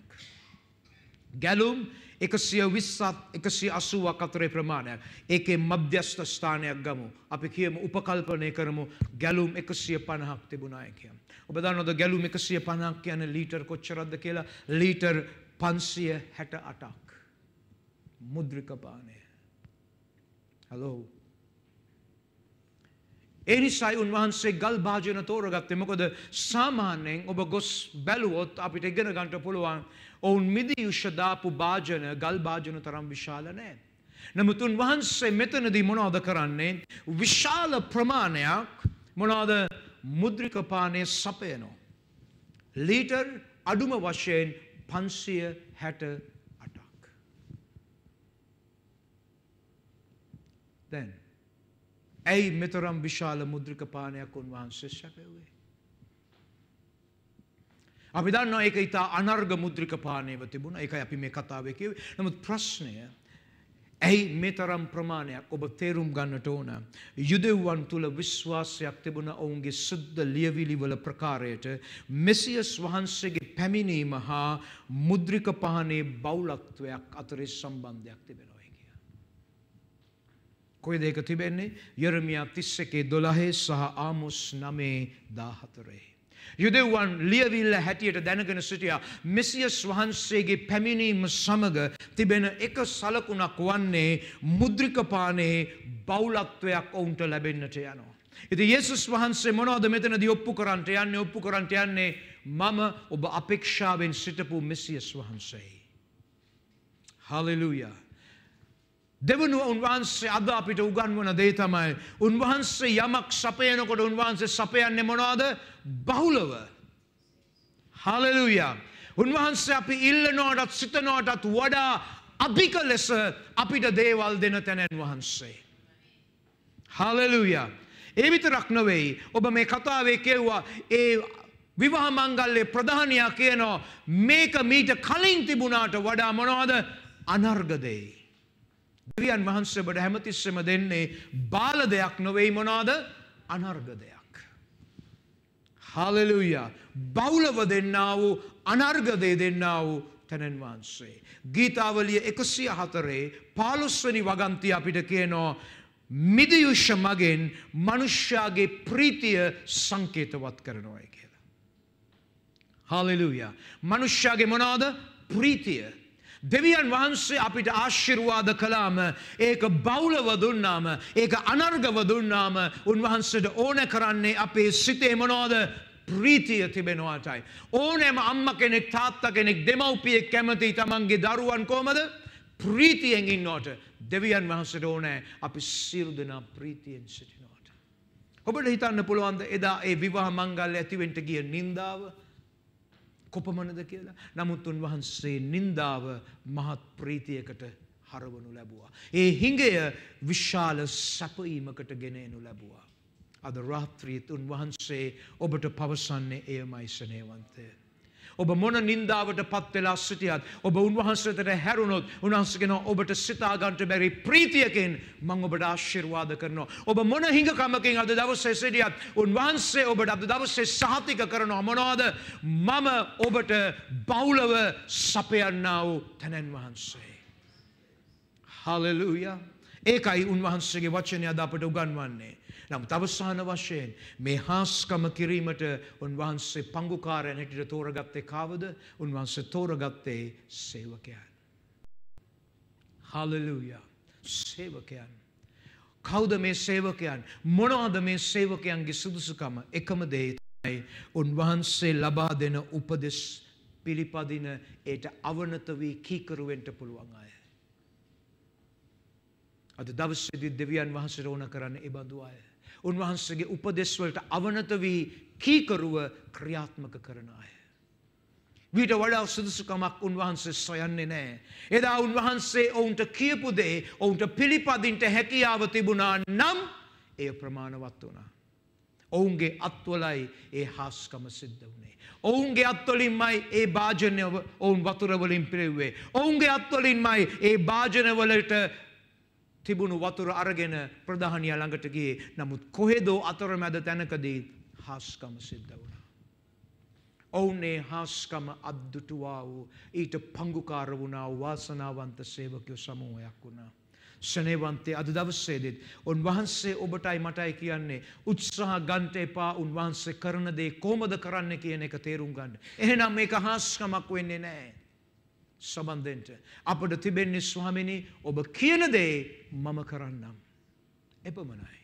ගැලුම් එකසිය විස්සත් එකසි අසුවක් අතරේ ප්‍රමාණයක් ඒකේ මධ්‍යස්ථ ස්ථානයක් ගමු අපි කියමු උපකල්පනය කරමු ගැලුම් එකසිය පණහක් තිබුණාය කියම්. ඔබ දන්නොද ගැලුම් එකසිය පණක් කියන ලීටර් කොච්චරද්ද කියලා ලීටර් පන්සිය හැට අටක්. මුද්‍රිකපානය. හලෝ. එනිසයි උන්වහන්සේ ගල් භාජන තෝරගත්තේ මොකද සාමාන්‍යයෙන් ඔබ ගොස් බැලුවොත් අපිට ඉගෙන ගන්නට පුළුවන් ඔවුන් මිදි යුෂ දාපු භාජන ගල් භාජන තරම් විශාල නෑ. නමුත් උන්වහන්සේ මෙතනදී මොනවද කරන්නේ විශාල ප්‍රමාණයක් මොනවද මුද්‍රික පානය සපයනෝ. ලීටර් අඩුම වශයෙන් පන්සිය හැට අටක්. දැන් ඇයි මෙතරම් විශාල මුද්‍රික පානයක් උන්වහන්සේ සැපවේ. අපි දන්නවා ඒක ඉතා අනර්ග මුද්‍රික පානයව තිබුණ එක අපි මේ කතාව කිව නමුත් ප්‍රශ්නය ඇයි මේ තරම් ප්‍රමාණයක් ඔබ තේරුම් ගන්නට ඕන. යුදෙව්වන් තුළ විශ්වාසයක් තිබුණ ඔවුන්ගේ සුද්ද ලියවිලිවල ප්‍රකාරයට මෙසියස් වහන්සේගේ පැමිණීම හා මුද්‍රික පහනේ බෞලත්වයක් අතරේ සම්බන්ධයක් තිබෙනවා කිය. කොයි දෙක තිබෙන්නේ යරමියා තිස්සකේ දොළහේ සහ ආමුස් නමේ දාහතරේ. යුදෙව්වන් ලියවිල්ල හැටියට දැනගෙන සිටියා මෙසියස් වහන්සේගේ පැමිණීම සමග තිබෙන එක සලකුණක් වන්නේ මුද්‍රිකපානේ බෞලත්වයක් ඔවුන්ට ලැබෙන්න්නට යනවා. ඉති යේසුස් වහන්සේ මොනවද මෙතනදී ඔප්පු කරන්ට යන්නේ ඔප්පු කරන්ට යන්නේ මම ඔබ අපේක්ෂාවෙන් සිටපු මෙසියස් වහන්සේ. හලලූයා. දෙවනුව උන්වහන්සේ අද අපිට උගන්වන දේ තමයි. උන්වහන්සේ යමක් සපයනකොට උන්වහන්සේ සපයන්නේ මොනවාද බහුලව. හලලුයා. උන්වහන්සේ අපි ඉල්ලනෝටත් සිතනෝටත් වඩා අභික ලෙස අපිට දේවල් දෙන තැනැන් වහන්සේ. හලලුයා. ඒ විතරක් නොවෙයි ඔබ මේ කතාවේ කෙව්වා ඒ විවාහ මංගල්ලේ ප්‍රධානයක් කියනෝ මේක මීට කලින් තිබුණාට වඩා මොනවාද අනර්ගදෙයි. දෙවියන් වහන්සේ ඔබට හැමතිස්සෙම දෙන්නේ බාල දෙයක් නොවෙයි මොනාද අනර්ග දෙයක්. හලලුයා බෞලව දෙන්නා වූ අනර්ගදේ දෙන්නා වූ තැනන් වහන්සේ. ගීතාවලිය එකසිය හතරේ පාලොස්වනි වගන්තිය අපිට කියනෝ මිදියුෂ මගෙන් මනුෂ්‍යයාගේ ප්‍රීතිය සංකේතවත් කරනවයි කියලා. හලලුයා මනුෂ්‍යයාගේ මොනාද ප්‍රීතිය දෙවියන් වහන්සේ අපිට ආශිර්වාද කලාම ඒක බෞලව දුන්නාම ඒක අනර්ගව දුන්නාම උන්වහන්සට ඕන කරන්නේ අපේ සිතේ මොනෝද ප්‍රීතිය තිබෙනවාටයි. ඕනෑම අම්ම කෙනෙක් තාත්ත කෙනෙක් දෙමව්පියෙක් කැමති තමන්ගේ දරුවන් කෝමද ප්‍රීතියෙන් ඉන්නෝට දෙවියන් වහන්සට ඕනෑ අපි සිරු දෙනා ප්‍රීතියෙන් සිටිනවාට. ඔබට හිතන්න පුළුවන්ද එදා ඒ විවාහ මංගල්ල ඇතිවෙන්ට ගිය නින්දාව කොපමණද කියලා. නමුත් උන්වහන්සේ නින්දාව මහත් ප්‍රීතියකට හරවනු ලැබුවා. ඒ හිඟය විශාල සැපීමකට ගෙනනු ලැබුවා. අද රාත්‍රීත් උන්වහන්සේ ඔබට පවසන්නේ එයමයි සනේවන්තය. ඔබ මොන නින්දාවට පත්වෙලා සිටියත් ඔබ උන්වහන්සේතට හැරුණොත් උන්වහන්සගෙන ඔබට සිතාගන්ට බැරි ප්‍රීතියකින් මං ඔබට ආශිර්වාද කරනවා. ඔබ මොන හිඟකමකින් අද දවස්සේ සිටියත් උන්වහන්සේ ඔබට අද දවස්සේ සාතික කරනවා මොනවාද මම ඔබට බෞලව සපයන්නා වූ තැනැන් වහන්සේ. හලලූය ඒකයි උන්වහන්සේගේ වචනය අද අපට උගන්වන්නේ. නම් තවසාන වශයෙන් මේ හාස්කම කිරීමට උන්වහන්සේ පංගුකාරයන් හැටියට තෝරගත්තේ කාවද උන්වහන්සේ තෝරගත්තේ සේවකයන්. හලලූයා සේවකයන්. කෞද මේ සේවකයන් මොනවාද මේ සේවකයන්ගේ සුදුසුකම එකම දේතයි උන්වහන්සේ ලබා දෙන උපදෙස් පිළිපදින ඒට අවනත වී කීකරුවෙන්ට පුළුවන් අය. අද දවස්සදි දෙවියන් වහන්සට ඕන කරන්න එබඳු අය. උන්වහන්සේගේ උපදෙස්වලට අවනත වී කීකරුව ක්‍රියාත්මක කරන අය. විට වඩා සුදුසුකමක් උන්වහන්සේ සොයන්නේ නෑ. එදා උන්වහන්සේ ඔවුන්ට කියපුදේ ඔවුන්ට පිළිපදින්ට හැකියාව තිබුණා නම් එය ප්‍රමාණවත් වනා. ඔවුන්ගේ අත්වලයි ඒ හාස්කම සිද්ධ වනේ. ඔවුන්ගේ අත්වලින්මයි ඒ භාජනය ඔවුන් වතුරවලින් පිරෙව්වේ. ඔවුන්ගේ අත්වලින්මයි ඒ භාජනවලට තිබුණු වතුර අරගෙන ප්‍රධානය ළඟට ගියේ නමුත් කොහෙදෝ අතරමැද තැනකදී හාස්කම සිද්ධ වුණා. ඔවුනේ හාස්කම අද්දුටුවා වූ ඊට පංගුකාර වුණා වාසනාවන්ත සේවකයෝ සමූහයක් වුණා. ශනේවන්තේ අද දවස්සේදෙත් උන්වහන්සේ ඔබටයි මටයි කියන්නේ උත්සාහ ගන්ට එපා උන්වහන්සේ කරන දේ කෝමද කරන්න කියන එක තේරුම් ගන්න. එහෙනම් මේක හාස්කමක් වෙන්නේ නෑ. සබන්ධෙන්ට. අපට තිබෙන්නේ ස්වාමිනි ඔබ කියන දේ මම කරන්නම්. එපමනයි.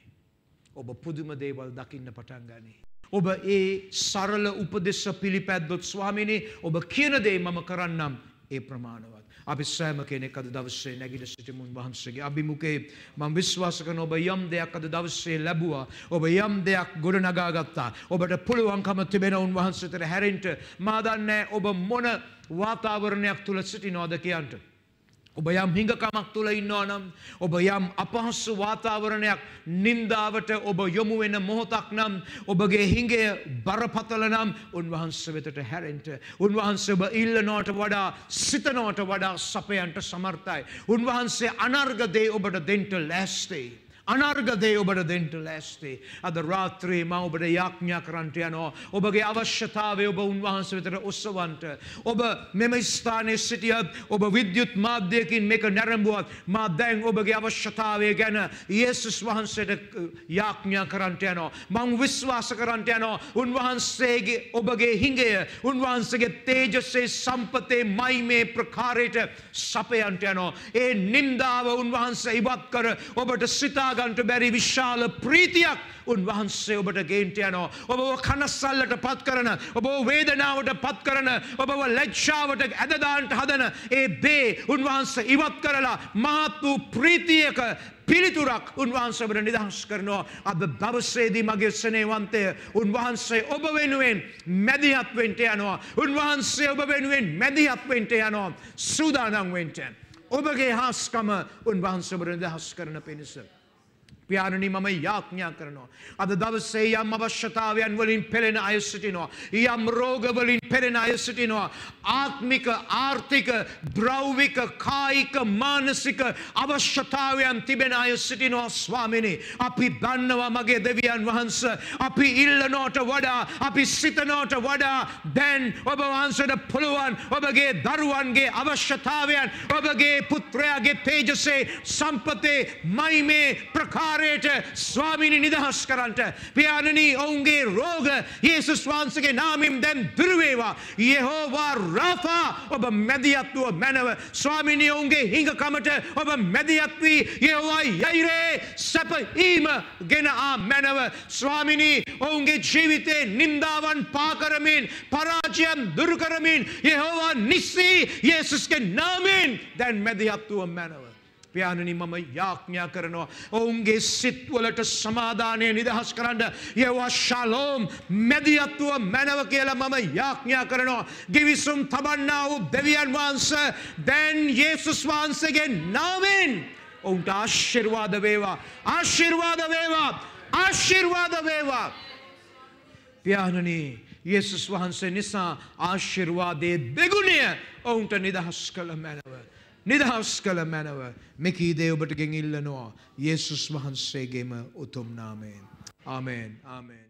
ඔබ පුදුම දේවල් දකින්න පටන් ගනී. ඔබ ඒ සරල උපදෙස්ස පිළිපැද්දොත් ස්වාමිනි ඔබ කියන දේ මම කරන්නම් ඒ ප්‍රමාණවත්. අපි සෑම කෙනෙක් අද දවස්සේ නැගිට සිටිමුන් වහන්සේගේ අභිමුකේ මම විශ්වාස කරන ඔබ යම් දෙයක් අද දවස්සේ ලැබුවා. ඔබ යම් දෙයක් ගොඩනගා ගත්තා. ඔබට පුළුවන්කම තිබෙන උන්වහන්සේට හැරෙන්න මා දන්නේ ඔබ මොන වාතාවරණයක් තුල සිටිනවද කියන්ට. ඔබ යම් හිඟකමක් තුළ ඉන්නවා නම් ඔබ යම් අපහස්සු වාතාවරණයක් නින්දාවට ඔබ යොමු වෙන මොහොතක් නම් ඔබගේ හිඟය බරපතල නම් උන්වහන්ස වෙතට හැරෙන්ට උන්වහන්සේ ඔබ ඉල්ලනෝට වඩා සිතනෝට වඩා සපයන්ට සමර්ථයි. උන්වහන්සේ අනර්ගදේ ඔබට දෙන්ට ලැස්තේ. අනර්ගදේ ඔබට දෙන්ට ලැස්තේ. අද රාත්‍රයේ ම ඔබට යාඥා කරන්ට යනවා. ඔබගේ අවශ්‍යතාවය ඔබ උන්වහන්ස වෙතර ඔස්සවන්ට. ඔබ මෙම ස්ථානය සිටියත් ඔබ විද්‍යුත් මාධ්‍යයකින් මේක නැරඹුවත් මා දැන් ඔබගේ අවශ්‍යතාවය ගැන ඒසුස් වහන්සේට යාඥා කරන්ට යනවා. මං විශ්වාස කරන්ට යනවා. උන්වහන්සේගේ ඔබගේ හිඟය උන්වහන්සගේ තේජසේ සම්පතේ මයි මේ ප්‍රකාරයට සපයන්ට යනවා. ඒ නින්දාව උන්වහන්සේ ඉවත් කර ඔබට සිතා හිතාගන්ට බැරි විශාල ප්‍රීතියක් උන්වහන්සේ ඔබට ගේන්ට යනවා. ඔබ කනස්සල්ලට පත් කරන ඔබ වේදනාවට පත් කරන ඔබව ලැච්ෂාවට ඇදදාන්ට හදන ඒ දේ උන්වහන්සේ ඉවත් කරලා මහත් වූ ප්‍රීතියක පිළිතුරක් උන්වහන්සේට නිදහස් කරනවා. අද දවසේදී මගේ සනේවන්තය උන්වහන්සේ ඔබ වෙනුවෙන් මැදිහත් වෙන්ට යනවා. උන්වහන්සේ ඔබ වෙනුවෙන් මැදිහත් වෙන්ට යනවා. සූදානම් වෙන්ට ඔබගේ හාස්කම උන්වහන්සේට නිදහස් කරන පිණිස. පියාණනි මම යාඥා කරනවා. අද දවසේ යම් අවශ්‍යතාවයන් වලින් පෙළෙන අය සිටිනවා. යම් රෝගවලින් පෙළෙන අය සිටිනවා. ආත්මික ආර්ථික ද්‍රෞවික කායික මානසික අවශ්‍යතාවයන් තිබෙන අය සිටිනවා ස්වාමිනි. අපි දන්නවා මගේ දෙවියන් වහන්ස. අපි ඉල්ලනෝට වඩා අපි සිතනෝට වඩා දැන් ඔබ වහන්සට පුළුවන් ඔබගේ දරුවන්ගේ අවශ්‍යතාවයන් ඔබගේ පුත්‍රයාගේ තේජසේ සම්පතේ මයිමේ ප්‍රකාර ආකාරයට ස්වාමිනි නිදහස් කරන්නට පියාණනී ඔවුන්ගේ රෝග යේසුස් වහන්සගේ නාමින් දැන් දුරවේවා යහෝවා රාෆා ඔබ මැදිහත්තුව මැනව. ස්වාමිනී ඔවුන්ගේ හිඟකමට ඔබ මැදිහත් වී යහෝවා යයිරේ සැපීම ගෙන ආ මැනව. ස්වාමිනී ඔවුන්ගේ ජීවිතේ නින්දාවන් පාකරමින් පරාජයන් දුරුකරමින් යහෝවා නිස්සී යේසුස්ගේ නාමෙන් දැන් මැදිහත්තුව මැනව. පියාණනි මම යාඥා කරනවා. ඔවුන්ගේ සිත්වලට සමාධානය නිදහස් කරන්න. යවා ශලෝම් මැදිහත්තුව මැනව කියලා මම යාඥා කරනවා. ගිවිසුම් තබන්නා වූ දෙවියන් වහන්ස දැන් යේසුස් වහන්සේගේ නාමෙන් ඔවුන්ට ආශිර්වාද වේවා. ආශිර්වාද වේවා. ආශිර්වාද වේවා. පියාණනි යේසුස් වහන්සේ නිසා ආශිර්වාදයේ දෙගුණය ඔවුන්ට නිදහස් කළ මැනව. නිදහස් කළ මැනව. මෙකී දේ ඔබට ගෙන් ඉල්ලනවා. යේසුස් වහන්සේගේම උතුම් නාමයෙන්. ආමෙන්. ආමෙන්.